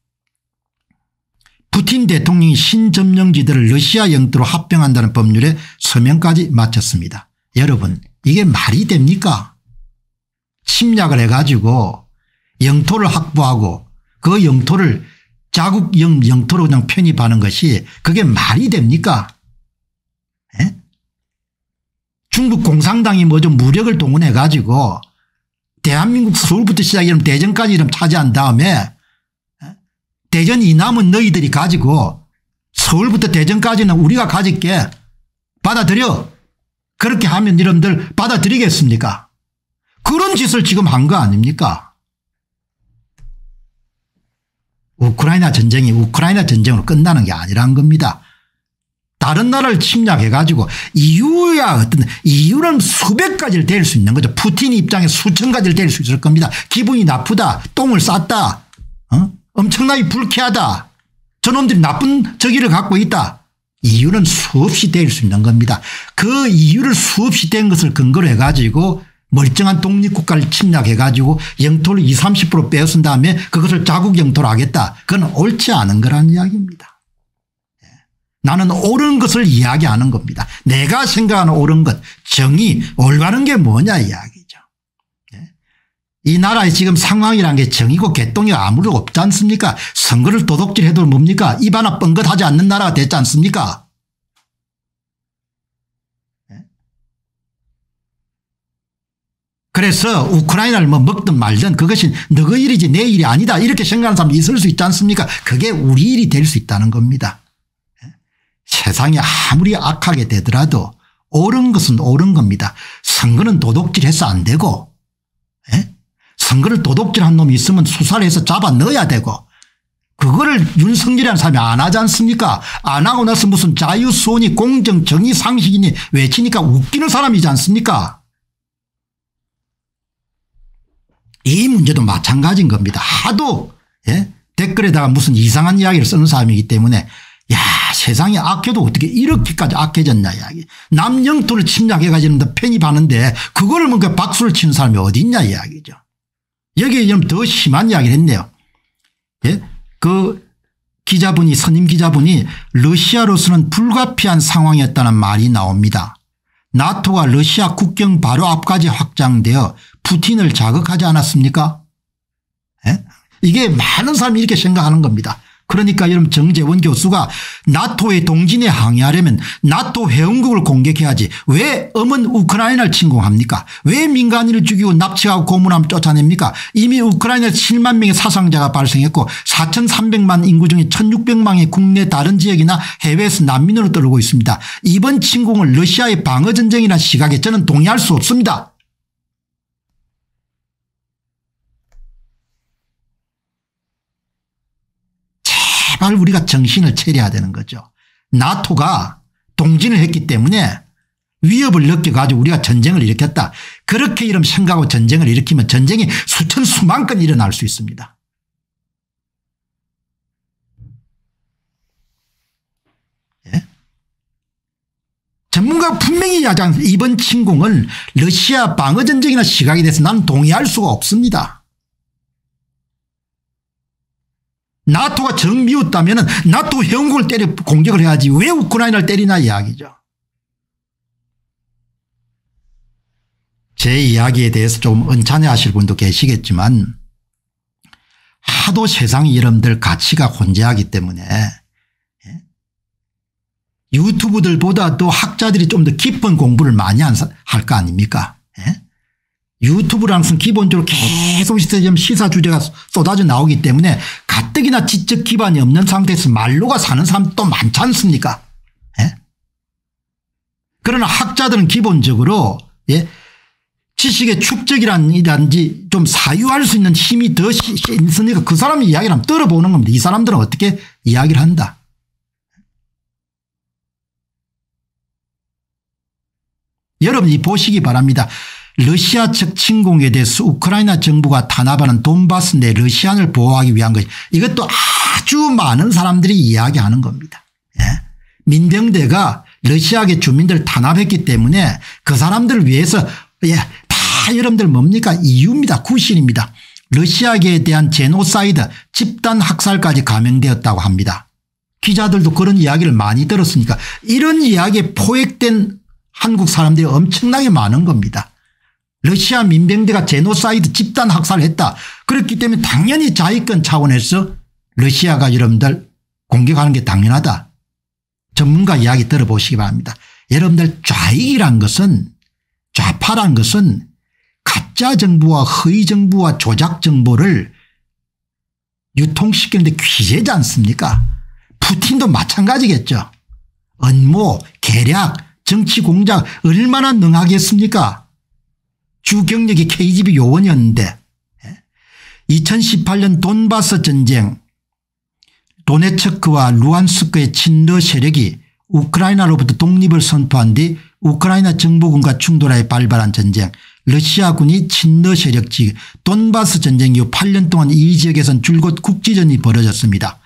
Speaker 1: 푸틴 대통령이 신점령지들을 러시아 영토로 합병한다는 법률에 서명까지 마쳤습니다. 여러분 이게 말이 됩니까 침략을 해가지고 영토를 확보하고 그 영토를 자국 영, 영토로 그냥 편입하는 것이 그게 말이 됩니까? 에? 예? 중국 공산당이 뭐 좀 무력을 동원해 가지고 대한민국 서울부터 시작이면 대전까지 이 차지한 다음에 예? 대전 이남은 너희들이 가지고 서울부터 대전까지는 우리가 가질게 받아들여 그렇게 하면 이름들 받아들이겠습니까 그런 짓을 지금 한 거 아닙니까 우크라이나 전쟁이 우크라이나 전쟁으로 끝나는 게 아니란 겁니다. 다른 나라를 침략해 가지고 이유야 어떤 이유는 수백 가지를 댈 수 있는 거죠. 푸틴 입장에 수천 가지를 댈 수 있을 겁니다. 기분이 나쁘다. 똥을 쌌다. 어? 엄청나게 불쾌하다. 저놈들이 나쁜 저기를 갖고 있다. 이유는 수없이 댈 수 있는 겁니다. 그 이유를 수없이 댄 것을 근거로 해가지고 멀쩡한 독립국가를 침략해가지고 영토를 20 30% 빼앗은 다음에 그것을 자국 영토로 하겠다. 그건 옳지 않은 거라는 이야기입니다. 예. 나는 옳은 것을 이야기하는 겁니다. 내가 생각하는 옳은 것 정의 올바른 게 뭐냐 이야기죠. 예. 이 나라의 지금 상황이란 게 정의고 개똥이 아무도 없지 않습니까 선거를 도둑질해도 뭡니까 입 하나 뻥긋하지 않는 나라가 됐지 않습니까 그래서 우크라이나를 뭐 먹든 말든 그것이 너의 일이지 내 일이 아니다 이렇게 생각하는 사람이 있을 수 있지 않습니까 그게 우리 일이 될 수 있다는 겁니다. 예? 세상이 아무리 악하게 되더라도 옳은 것은 옳은 겁니다. 선거는 도둑질해서 안 되고 예? 선거를 도둑질한 놈이 있으면 수사를 해서 잡아 넣어야 되고 그거를 윤석열이라는 사람이 안 하지 않습니까 안 하고 나서 무슨 자유수원이 공정 정의상식이니 외치니까 웃기는 사람이지 않습니까 이 문제도 마찬가지인 겁니다. 하도 예? 댓글에다가 무슨 이상한 이야기를 쓰는 사람이기 때문에 야 세상에 악해도 어떻게 이렇게까지 악해졌냐 이야기. 남 영토를 침략해가지고 편입하는데 그거를 뭔가 박수를 치는 사람이 어디 있냐 이야기죠. 여기에 좀더 심한 이야기를 했네요. 예? 그 기자분이 선임 기자분이 러시아로서는 불가피한 상황이었다는 말이 나옵니다. 나토가 러시아 국경 바로 앞까지 확장되어 푸틴을 자극하지 않았습니까? 에? 예? 이게 많은 사람이 이렇게 생각하는 겁니다. 그러니까 여러분 정재원 교수가 나토의 동진에 항의하려면 나토 회원국을 공격해야지 왜 엄은 우크라이나를 침공합니까 왜 민간인을 죽이고 납치하고 고문함 쫓아냅니까 이미 우크라이나 에 7만 명의 사상자가 발생했고 4,300만 인구 중에 1 6 0 0만의 국내 다른 지역이나 해외에서 난민으로 떨고 있습니다. 이번 침공을 러시아의 방어전쟁이나 시각에 저는 동의할 수 없습니다. 잘 우리가 정신을 차려야 되는 거죠. 나토가 동진을 했기 때문에 위협을 느껴가지고 우리가 전쟁을 일으켰다. 그렇게 이런 생각하고 전쟁을 일으키면 전쟁이 수천 수만 건 일어날 수 있습니다. 예? 전문가 분명히 야장 이번 침공은 러시아 방어전쟁이나 시각에 대해서 난 동의할 수가 없습니다. 나토가 정미웠다면 나토 회원국을 때려 공격을 해야지 왜 우크라이나를 때리나 이야기죠. 제 이야기에 대해서 좀 언짢아 하실 분도 계시겠지만 하도 세상 이름들 가치가 혼재하기 때문에 예? 유튜브들보다도 학자들이 좀 더 깊은 공부를 많이 할 거 아닙니까 예? 유튜브랑은 기본적으로 계속 시사 주제가 쏟아져 나오기 때문에 납득이나 지적 기반이 없는 상태에서 말로가 사는 사람도 많지 않습니까? 예? 그러나 학자들은 기본적으로 예? 지식의 축적이란지 좀 사유할 수 있는 힘이 더 있으니까 그 사람 이야기를 한번 들어보는 겁니다. 이 사람들은 어떻게 이야기를 한다. 여러분이 보시기 바랍니다. 러시아 측 침공에 대해서 우크라이나 정부가 탄압하는 돈바스 내 러시안을 보호하기 위한 것 이것도 이 아주 많은 사람들이 이야기하는 겁니다. 예. 민병대가 러시아계 주민들 탄압했기 때문에 그 사람들을 위해서 예, 다 여러분들 뭡니까 이유입니다. 구신입니다. 러시아계에 대한 제노사이드 집단 학살까지 감행되었다고 합니다. 기자들도 그런 이야기를 많이 들었으니까 이런 이야기에 포획된 한국 사람들이 엄청나게 많은 겁니다. 러시아 민병대가 제노사이드 집단 학살했다. 을 그렇기 때문에 당연히 자위권 차원에서 러시아가 여러분들 공격하는 게 당연하다. 전문가 이야기 들어보시기 바랍니다. 여러분들 좌익이란 것은 좌파란 것은 가짜 정부와 허위 정부와 조작 정보를 유통시키는데 귀재지 않습니까 푸틴도 마찬가지겠죠. 언모, 계략, 정치 공작 얼마나 능하겠습니까 주 경력이 KGB 요원이었는데 2018년 예? 돈바스 전쟁 도네츠크와 루안스크의 친러 세력이 우크라이나로부터 독립을 선포한 뒤 우크라이나 정부군과 충돌하여 발발한 전쟁 러시아군이 친러 세력지 돈바스 전쟁 이후 8년 동안 이 지역에선 줄곧 국지전이 벌어졌습니다.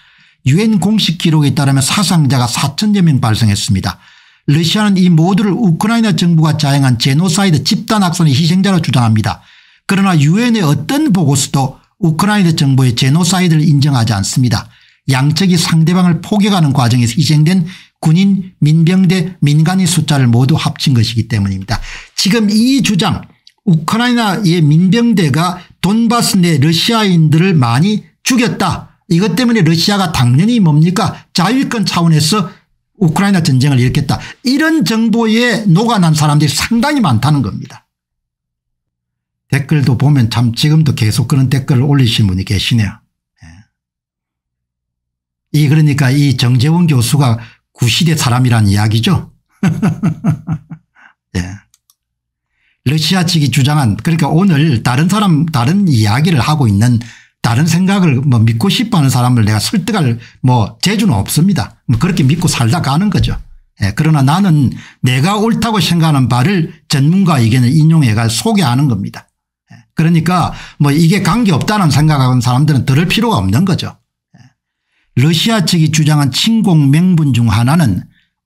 Speaker 1: 유엔 공식 기록에 따르면 사상자가 4천여 명 발생했습니다. 러시아는 이 모두를 우크라이나 정부가 자행한 제노사이드 집단학살의 희생자로 주장합니다. 그러나 유엔의 어떤 보고서도 우크라이나 정부의 제노사이드를 인정하지 않습니다. 양측이 상대방을 포격하는 과정에서 희생된 군인, 민병대, 민간인 숫자를 모두 합친 것이기 때문입니다. 지금 이 주장 우크라이나의 민병대가 돈바스 내 러시아인들을 많이 죽였다. 이것 때문에 러시아가 당연히 뭡니까 자유권 차원에서 우크라이나 전쟁을 일으켰다 이런 정도에 녹아난 사람들이 상당히 많다는 겁니다. 댓글도 보면 참 지금도 계속 그런 댓글을 올리신 분이 계시네요. 예. 이 그러니까 이 정재원 교수가 구시대 사람이란 이야기죠. 예. 러시아 측이 주장한 그러니까 오늘 다른 사람 다른 이야기를 하고 있는 다른 생각을 뭐 믿고 싶어 하는 사람을 내가 설득할 뭐 재주는 없습니다. 뭐 그렇게 믿고 살다 가는 거죠. 예, 그러나 나는 내가 옳다고 생각하는 바를 전문가 의견을 인용해가 소개하는 겁니다. 예, 그러니까 뭐 이게 관계없다는 생각하는 사람들은 들을 필요가 없는 거죠. 예, 러시아 측이 주장한 침공 명분 중 하나는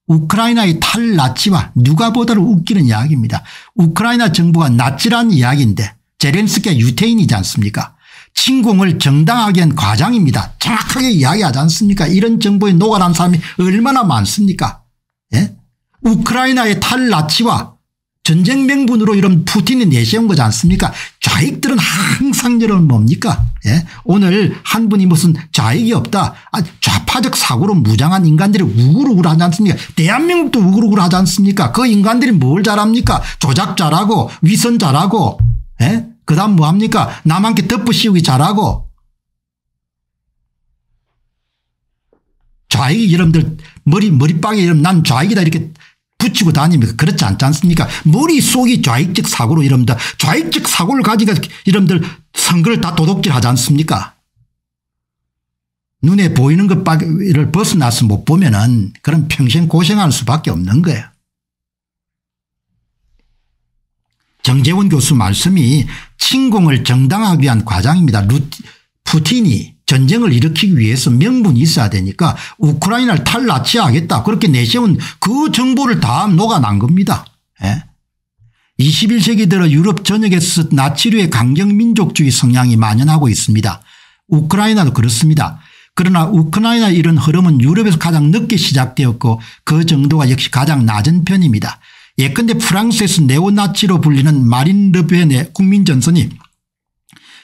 Speaker 1: 우크라이나의 탈나치와 누가 보다를 웃기는 이야기입니다. 우크라이나 정부가 나치란 이야기인데 제렌스키가 유태인이지 않습니까 침공을 정당하게 한 과장입니다. 정확하게 이야기하지 않습니까 이런 정보에 녹아난 사람이 얼마나 많습니까 예? 우크라이나의 탈나치와 전쟁 명분으로 이런 푸틴이 내세운 거지 않습니까 좌익들은 항상 이런 뭡니까 예? 오늘 한 분이 무슨 좌익이 없다 아, 좌파적 사고로 무장한 인간들이 우글우글 하지 않습니까 대한민국도 우글우글 하지 않습니까 그 인간들이 뭘 잘합니까 조작 잘하고 위선 잘하고 예? 그 다음 뭐합니까? 남한테 덮어씌우기 잘하고 좌익이 여러분들 머리 머리빵에 여러분 난 좌익이다 이렇게 붙이고 다닙니까? 그렇지 않지 않습니까? 머릿속이 좌익적 사고로 이럽니다. 좌익적 사고를 가지고 이름들 선거를 다 도둑질 하지 않습니까? 눈에 보이는 것을 벗어나서 못 보면은 그런 평생 고생할 수밖에 없는 거예요. 정재원 교수 말씀이 침공을 정당하기 화 위한 과정입니다 루티, 푸틴이 전쟁을 일으키기 위해서 명분이 있어야 되니까 우크라이나를 탈라치하겠다 그렇게 내세운 그 정보를 다 녹아난 겁니다. 예? 21세기 들어 유럽 전역에서 나치류의 강경민족주의 성향이 만연하고 있습니다. 우크라이나도 그렇습니다. 그러나 우크라이나 이런 흐름은 유럽에서 가장 늦게 시작되었고 그 정도가 역시 가장 낮은 편입니다. 예컨대 프랑스에서 네오나치로 불리는 마린 르펜의 국민전선이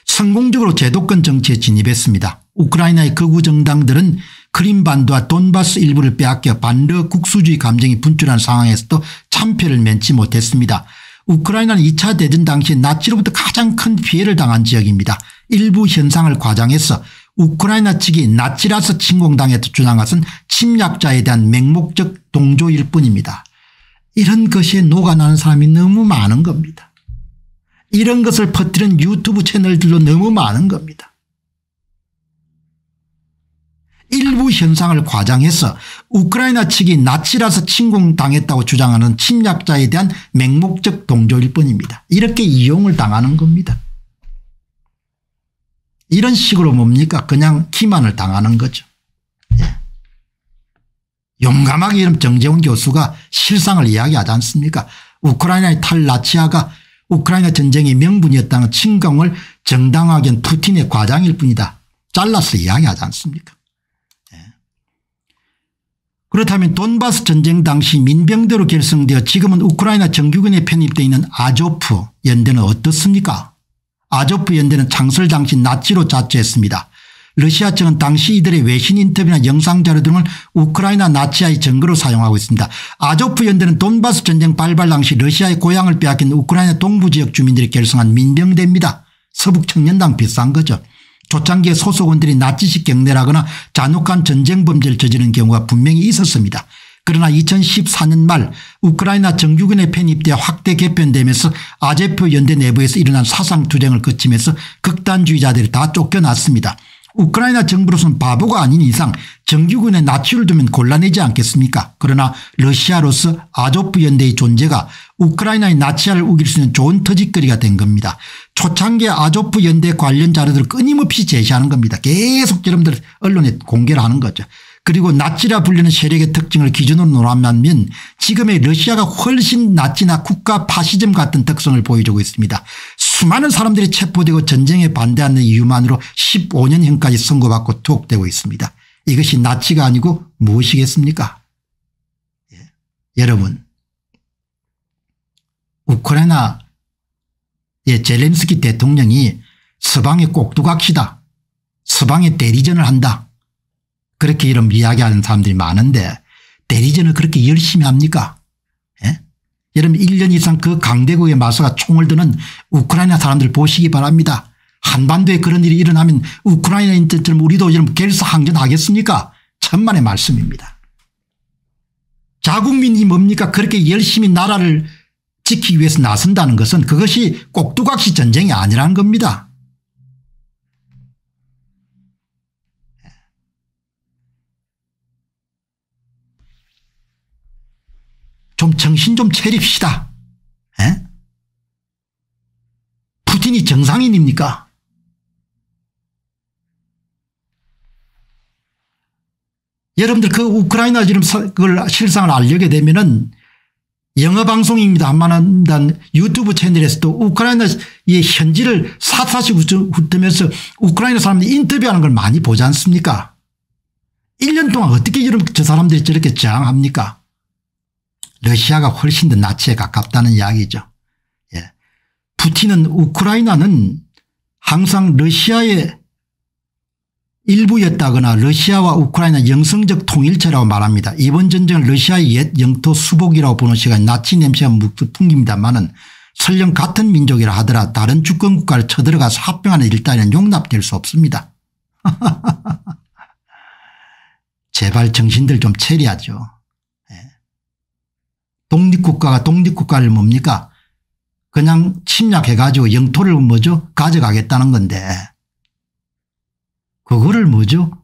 Speaker 1: 성공적으로 제도권 정치에 진입했습니다. 우크라이나의 극우 정당들은 크림반도와 돈바스 일부를 빼앗겨 반르 국수주의 감정이 분출한 상황에서도 참패를 면치 못했습니다. 우크라이나는 2차 대전 당시 나치로부터 가장 큰 피해를 당한 지역입니다. 일부 현상을 과장해서 우크라이나 측이 나치라서 침공당했다 주장한 것은 침략자에 대한 맹목적 동조일 뿐입니다. 이런 것에 녹아나는 사람이 너무 많은 겁니다. 이런 것을 퍼뜨리는 유튜브 채널들도 너무 많은 겁니다. 일부 현상을 과장해서 우크라이나 측이 나치라서 침공당했다고 주장하는 침략자에 대한 맹목적 동조일 뿐입니다. 이렇게 이용을 당하는 겁니다. 이런 식으로 뭡니까 그냥 기만을 당하는 거죠. 용감하게 이름 정재훈 교수가 실상을 이야기하지 않습니까 우크라이나의 탈라치아가 우크라이나 전쟁의 명분이었다는 침공을 정당하기엔 푸틴의 과장일 뿐이다. 잘라서 이야기하지 않습니까 예. 그렇다면 돈바스 전쟁 당시 민병대로 결성되어 지금은 우크라이나 정규군에 편입되어 있는 아조프 연대는 어떻습니까 아조프 연대는 창설 당시 나치로 자처했습니다. 러시아 측은 당시 이들의 외신 인터뷰나 영상자료 등을 우크라이나 나치아의 증거로 사용하고 있습니다. 아조프 연대는 돈바스 전쟁 발발 당시 러시아의 고향을 빼앗긴 우크라이나 동부 지역 주민들이 결성한 민병대입니다. 서북 청년당 비싼 거죠. 초창기에 소속원들이 나치식 경례라거나 잔혹한 전쟁 범죄를 저지른 경우가 분명히 있었습니다. 그러나 2014년 말 우크라이나 정규군의 편입대 확대 개편되면서 아제프 연대 내부에서 일어난 사상투쟁을 거치면서 극단주의자들이 다 쫓겨났습니다. 우크라이나 정부로서는 바보가 아닌 이상 정규군의 납치를 두면 곤란하지 않겠습니까 그러나 러시아로서 아조프 연대의 존재가 우크라이나의 나치아를 우길 수 있는 좋은 터짓거리가 된 겁니다. 초창기에 아조프 연대 관련 자료들을 끊임없이 제시하는 겁니다. 계속 여러분들 언론에 공개를 하는 거죠. 그리고 나치라 불리는 세력의 특징을 기준으로 논하면 지금의 러시아가 훨씬 나치나 국가 파시즘 같은 특성을 보여주고 있습니다. 수많은 사람들이 체포되고 전쟁에 반대하는 이유만으로 15년형까지 선고받고 투옥되고 있습니다. 이것이 나치가 아니고 무엇이겠습니까 예. 여러분 우크라이나 예, 젤렌스키 대통령이 서방의 꼭두각시다. 서방의 대리전을 한다. 그렇게 이름 이야기하는 사람들이 많은데 대리전을 그렇게 열심히 합니까? 예? 여러분 1년 이상 그 강대국의 마수가 총을 드는 우크라이나 사람들 보시기 바랍니다. 한반도에 그런 일이 일어나면 우크라이나인들처럼 우리도 여러분 결사항전하겠습니까? 천만의 말씀입니다. 자국민이 뭡니까 그렇게 열심히 나라를 지키기 위해서 나선다는 것은 그것이 꼭두각시 전쟁이 아니라는 겁니다. 좀 정신 좀 차립시다. 에? 푸틴이 정상인입니까? 여러분들 그 우크라이나 지금 그걸 실상을 알려게 되면은 영어 방송입니다. 만한 유튜브 채널에서도 우크라이나의 현지를 사사시 훑으면서 우크라이나 사람들이 인터뷰하는 걸 많이 보지 않습니까? 1년 동안 어떻게 이런 저 사람들이 저렇게 장합니까? 러시아가 훨씬 더 나치에 가깝다는 이야기죠. 예. 푸틴은 우크라이나는 항상 러시아의 일부였다거나 러시아와 우크라이나 영성적 통일체라고 말합니다. 이번 전쟁은 러시아의 옛 영토 수복이라고 보는 시간 나치 냄새가 묵듯 풍깁니다만은 설령 같은 민족이라 하더라 다른 주권국가를 쳐들어가서 합병하는 일단은 용납될 수 없습니다. 제발 정신들 좀 체리하죠. 독립국가가 독립국가를 뭡니까 그냥 침략해가지고 영토를 뭐죠 가져가겠다는 건데 그거를 뭐죠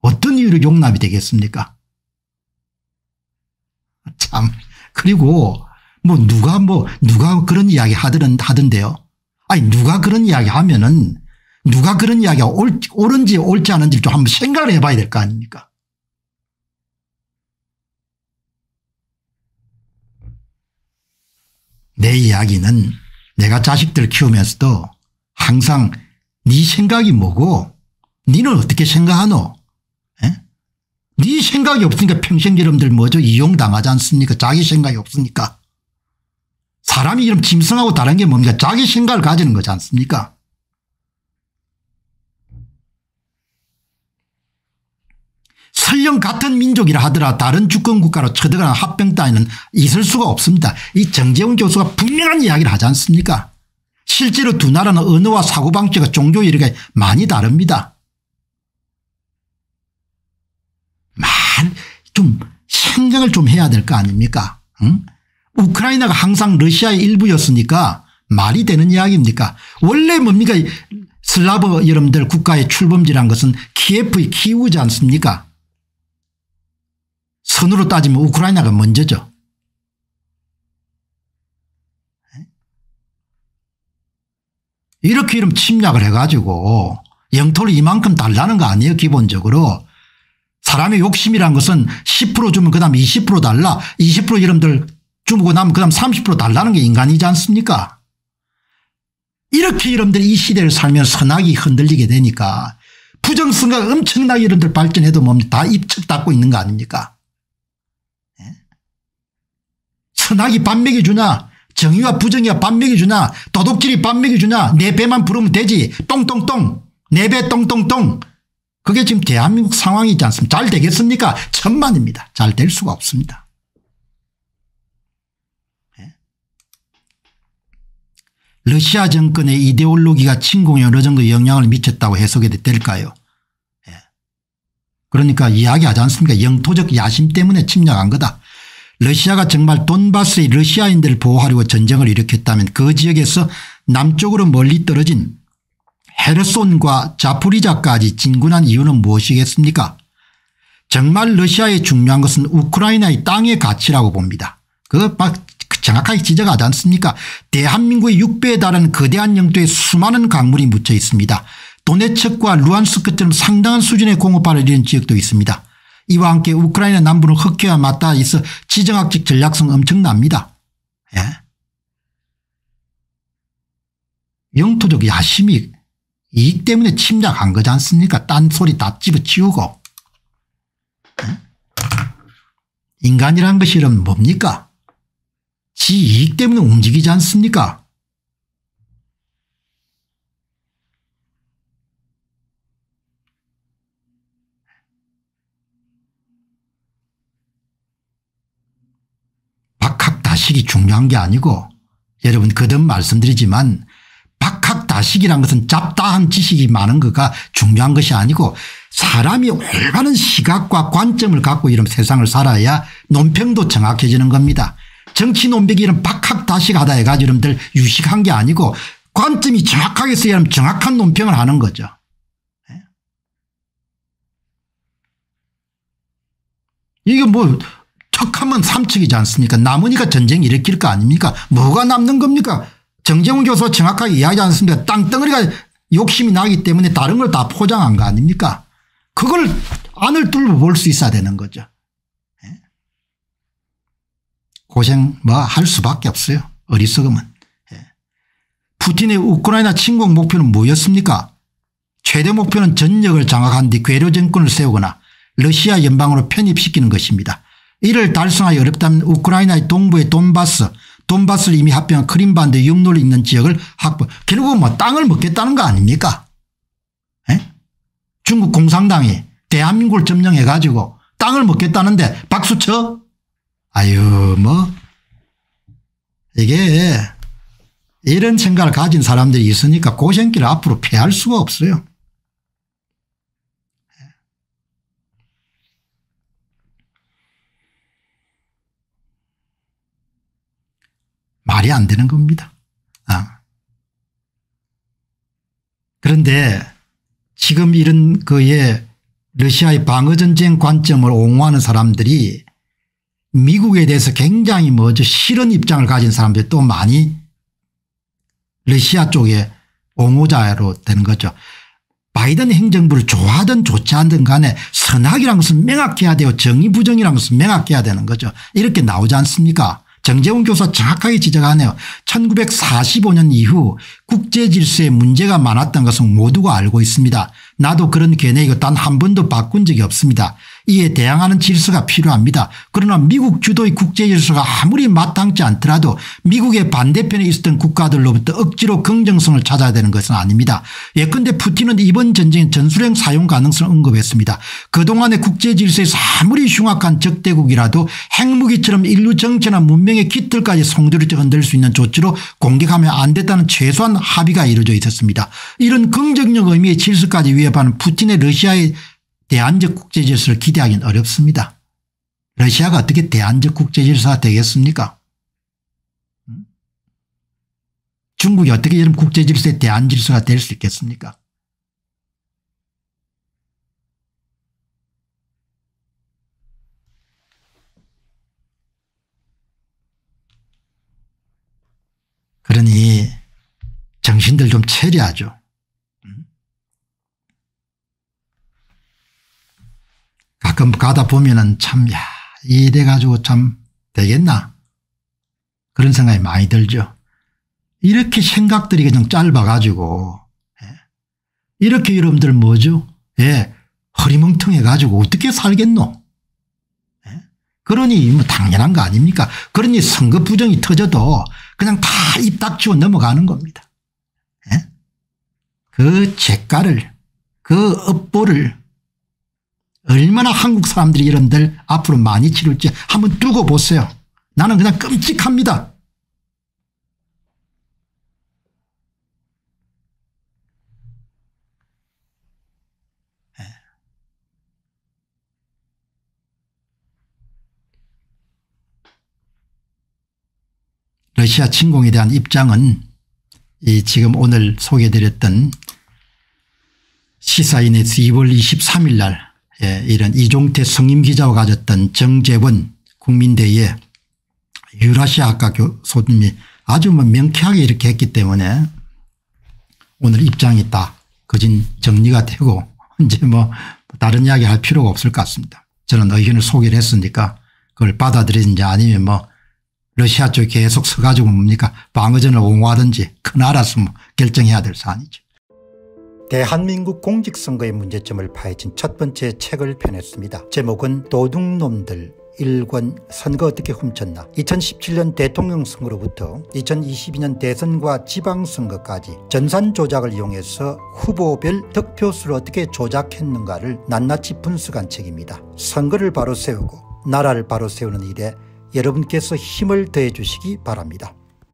Speaker 1: 어떤 이유로 용납이 되겠습니까 참 그리고 뭐 누가 뭐 누가 그런 이야기 하든 하던데요 아니 누가 그런 이야기 하면은 누가 그런 이야기가 옳, 옳은지 옳지 않은지 좀 한번 생각을 해봐야 될 거 아닙니까 내 이야기는 내가 자식들 키우면서도 항상 네 생각이 뭐고 니는 어떻게 생각하노 에? 네 생각이 없으니까 평생 여러들 뭐죠 이용당하지 않습니까 자기 생각이 없으니까 사람이 이런 짐승하고 다른 게 뭡니까 자기 생각을 가지는 거지 않습니까 설령 같은 민족이라 하더라 다른 주권국가로 쳐들어가는 합병 따위는 있을 수가 없습니다. 이 정재훈 교수가 분명한 이야기를 하지 않습니까 실제로 두 나라는 언어와 사고방식과 종교 이리가 많이 다릅니다. 좀 생각을 좀 해야 될 거 아닙니까 응? 우크라이나가 항상 러시아의 일부였으니까 말이 되는 이야기입니까 원래 뭡니까 슬라브 여러분들 국가의 출범지란 것은 키예프의 키우지 않습니까 순으로 따지면 우크라이나가 먼저죠. 이렇게 이름 침략을 해가지고 영토를 이만큼 달라는 거 아니에요 기본적으로. 사람의 욕심이란 것은 10% 주면 그 다음 20% 달라 20% 이름들 주고 나면 그 다음 30% 달라는 게 인간이지 않습니까 이렇게 이름들 이 시대를 살면 선악이 흔들리게 되니까 부정성가 엄청나게 이름들 발전해도 뭡니까 다 입측 닫고 있는 거 아닙니까 선악이 반맥이 주나 정의와 부정이와 반맥이 주나 도둑질이 반맥이 주나내 배만 부르면 되지 똥똥똥 내 배 똥똥똥 그게 지금 대한민국 상황이지 않습니까 잘 되겠습니까 천만입니다 잘 될 수가 없습니다 예? 러시아 정권의 이데올로기가 침공에 어느 정도 영향을 미쳤다고 해석이 될까요 예. 그러니까 이야기하지 않습니까 영토적 야심 때문에 침략한 거다 러시아가 정말 돈바스의 러시아인들을 보호하려고 전쟁을 일으켰다면 그 지역에서 남쪽으로 멀리 떨어진 헤르손과 자프리자까지 진군한 이유는 무엇이겠습니까 정말 러시아의 중요한 것은 우크라이나의 땅의 가치라고 봅니다. 그막 정확하게 지적하지 않습니까 대한민국의 6배에 달하는 거대한 영토에 수많은 강물이 묻혀 있습니다. 도네츠크와 루안스크처럼 상당한 수준의 공업화를 이룬 지역도 있습니다. 이와 함께 우크라이나 남부는 흑해와 맞닿아 있어 지정학적 전략성 엄청납니다. 예. 영토적 야심이 이익 때문에 침략한 거지 않습니까? 딴 소리 다 집어치우고. 예? 인간이란 것이 이러면 뭡니까? 지 이익 때문에 움직이지 않습니까? 박학다식이 중요한 게 아니고 여러분 거듭 말씀드리지만 박학다식이란 것은 잡다한 지식이 많은 것가 중요한 것이 아니고 사람이 올바른 시각과 관점을 갖고 이런 세상을 살아야 논평도 정확해지는 겁니다. 정치 논백이 이런 박학다식하다 해가지고 여러분들 유식한 게 아니고 관점이 정확하게 쓰여야 정확한 논평을 하는 거죠. 예? 이게 뭐 척하면 삼척이지 않습니까 남으니까 전쟁 일으킬 거 아닙니까 뭐가 남는 겁니까 정재훈 교수 정확하게 이야기하지 않습니까 땅덩어리가 욕심이 나기 때문에 다른 걸 다 포장한 거 아닙니까 그걸 안을 뚫어볼 수 있어야 되는 거죠 예? 고생 뭐 할 수밖에 없어요 어리석음은 예. 푸틴의 우크라이나 침공 목표는 뭐였습니까 최대 목표는 전력을 장악한 뒤 괴뢰 정권을 세우거나 러시아 연방으로 편입시키는 것입니다. 이를 달성하기 어렵다면 우크라이나의 동부의 돈바스 돈바스를 이미 합병한 크림반도 육로를 있는 지역을 확보 결국은 뭐 땅을 먹겠다는 거 아닙니까 에? 예? 중국 공산당이 대한민국을 점령해 가지고 땅을 먹겠다는데 박수쳐 아유 뭐 이게 이런 생각을 가진 사람들이 있으니까 고생길을 앞으로 피할 수가 없어요. 말이 안 되는 겁니다. 아. 그런데 지금 이런 그의 러시아의 방어전쟁 관점을 옹호하는 사람들이 미국에 대해서 굉장히 뭐죠 싫은 입장을 가진 사람들이 또 많이 러시아 쪽에 옹호자로 되는 거죠. 바이든 행정부를 좋아하든 좋지 않든 간에 선악이라는 것은 명확해야 되고 정의 부정이라는 것은 명확해야 되는 거죠. 이렇게 나오지 않습니까 정재훈 교수 정확하게 지적하네요. 1945년 이후 국제 질서에 문제가 많았던 것은 모두가 알고 있습니다. 나도 그런 견해이고 단 한 번도 바꾼 적이 없습니다. 이에 대항하는 질서가 필요합니다. 그러나 미국 주도의 국제 질서가 아무리 마땅치 않더라도 미국의 반대편에 있었던 국가들로부터 억지로 긍정성을 찾아야 되는 것은 아닙니다. 예컨대 푸틴은 이번 전쟁에 전술핵 사용 가능성을 언급했습니다. 그동안의 국제 질서에서 아무리 흉악한 적대국이라도 핵무기처럼 인류 정체나 문명의 깃들까지 송두리째 건들 수 있는 조치로 공격하면 안 됐다는 최소한 합의가 이루어져 있었습니다. 이런 긍정적 의미의 질서까지 위협하는 푸틴의 러시아의 대안적 국제질서를 기대하기는 어렵습니다. 러시아가 어떻게 대안적 국제질서가 되겠습니까 음? 중국이 어떻게 이런 국제질서의 대안질서가 될 수 있겠습니까 그러니 자신들 좀 체리하죠. 음? 가끔 가다 보면은 참, 야, 이래가지고 참 되겠나? 그런 생각이 많이 들죠. 이렇게 생각들이 그냥 짧아가지고, 예. 이렇게 여러분들 뭐죠? 예, 허리멍텅해가지고 어떻게 살겠노? 예. 그러니 뭐 당연한 거 아닙니까? 그러니 선거 부정이 터져도 그냥 다 입 닥치고 넘어가는 겁니다. 그 재가를 그 업보를 얼마나 한국 사람들이 이런들 앞으로 많이 치를지 한번 두고 보세요. 나는 그냥 끔찍합니다. 예. 러시아 침공에 대한 입장은 이 지금 오늘 소개드렸던 시사인에서 2월 23일 날 예, 이런 이종태 성임 기자와 가졌던 정재원 국민대의 유라시아학과 교수님이 아주 뭐 명쾌하게 이렇게 했기 때문에 오늘 입장이 있다. 거진 정리가 되고 이제 뭐 다른 이야기 할 필요가 없을 것 같습니다. 저는 의견을 소개를 했으니까 그걸 받아들이는지 아니면 뭐 러시아 쪽에 계속 서가지고 뭡니까 방어전을 옹호하든지 큰알았으면 결정해야 될 사안이죠. 대한민국 공직선거의 문제점을 파헤친 첫 번째 책을 펴냈습니다. 제목은 도둑놈들 일권 선거 어떻게 훔쳤나 2017년 대통령 선거로부터 2022년 대선과 지방선거까지 전산 조작을 이용해서 후보별 득표수를 어떻게 조작했는가를 낱낱이 분석한 책입니다. 선거를 바로 세우고 나라를 바로 세우는 일에 여러분께서 힘을 더해 주시기 바랍니다.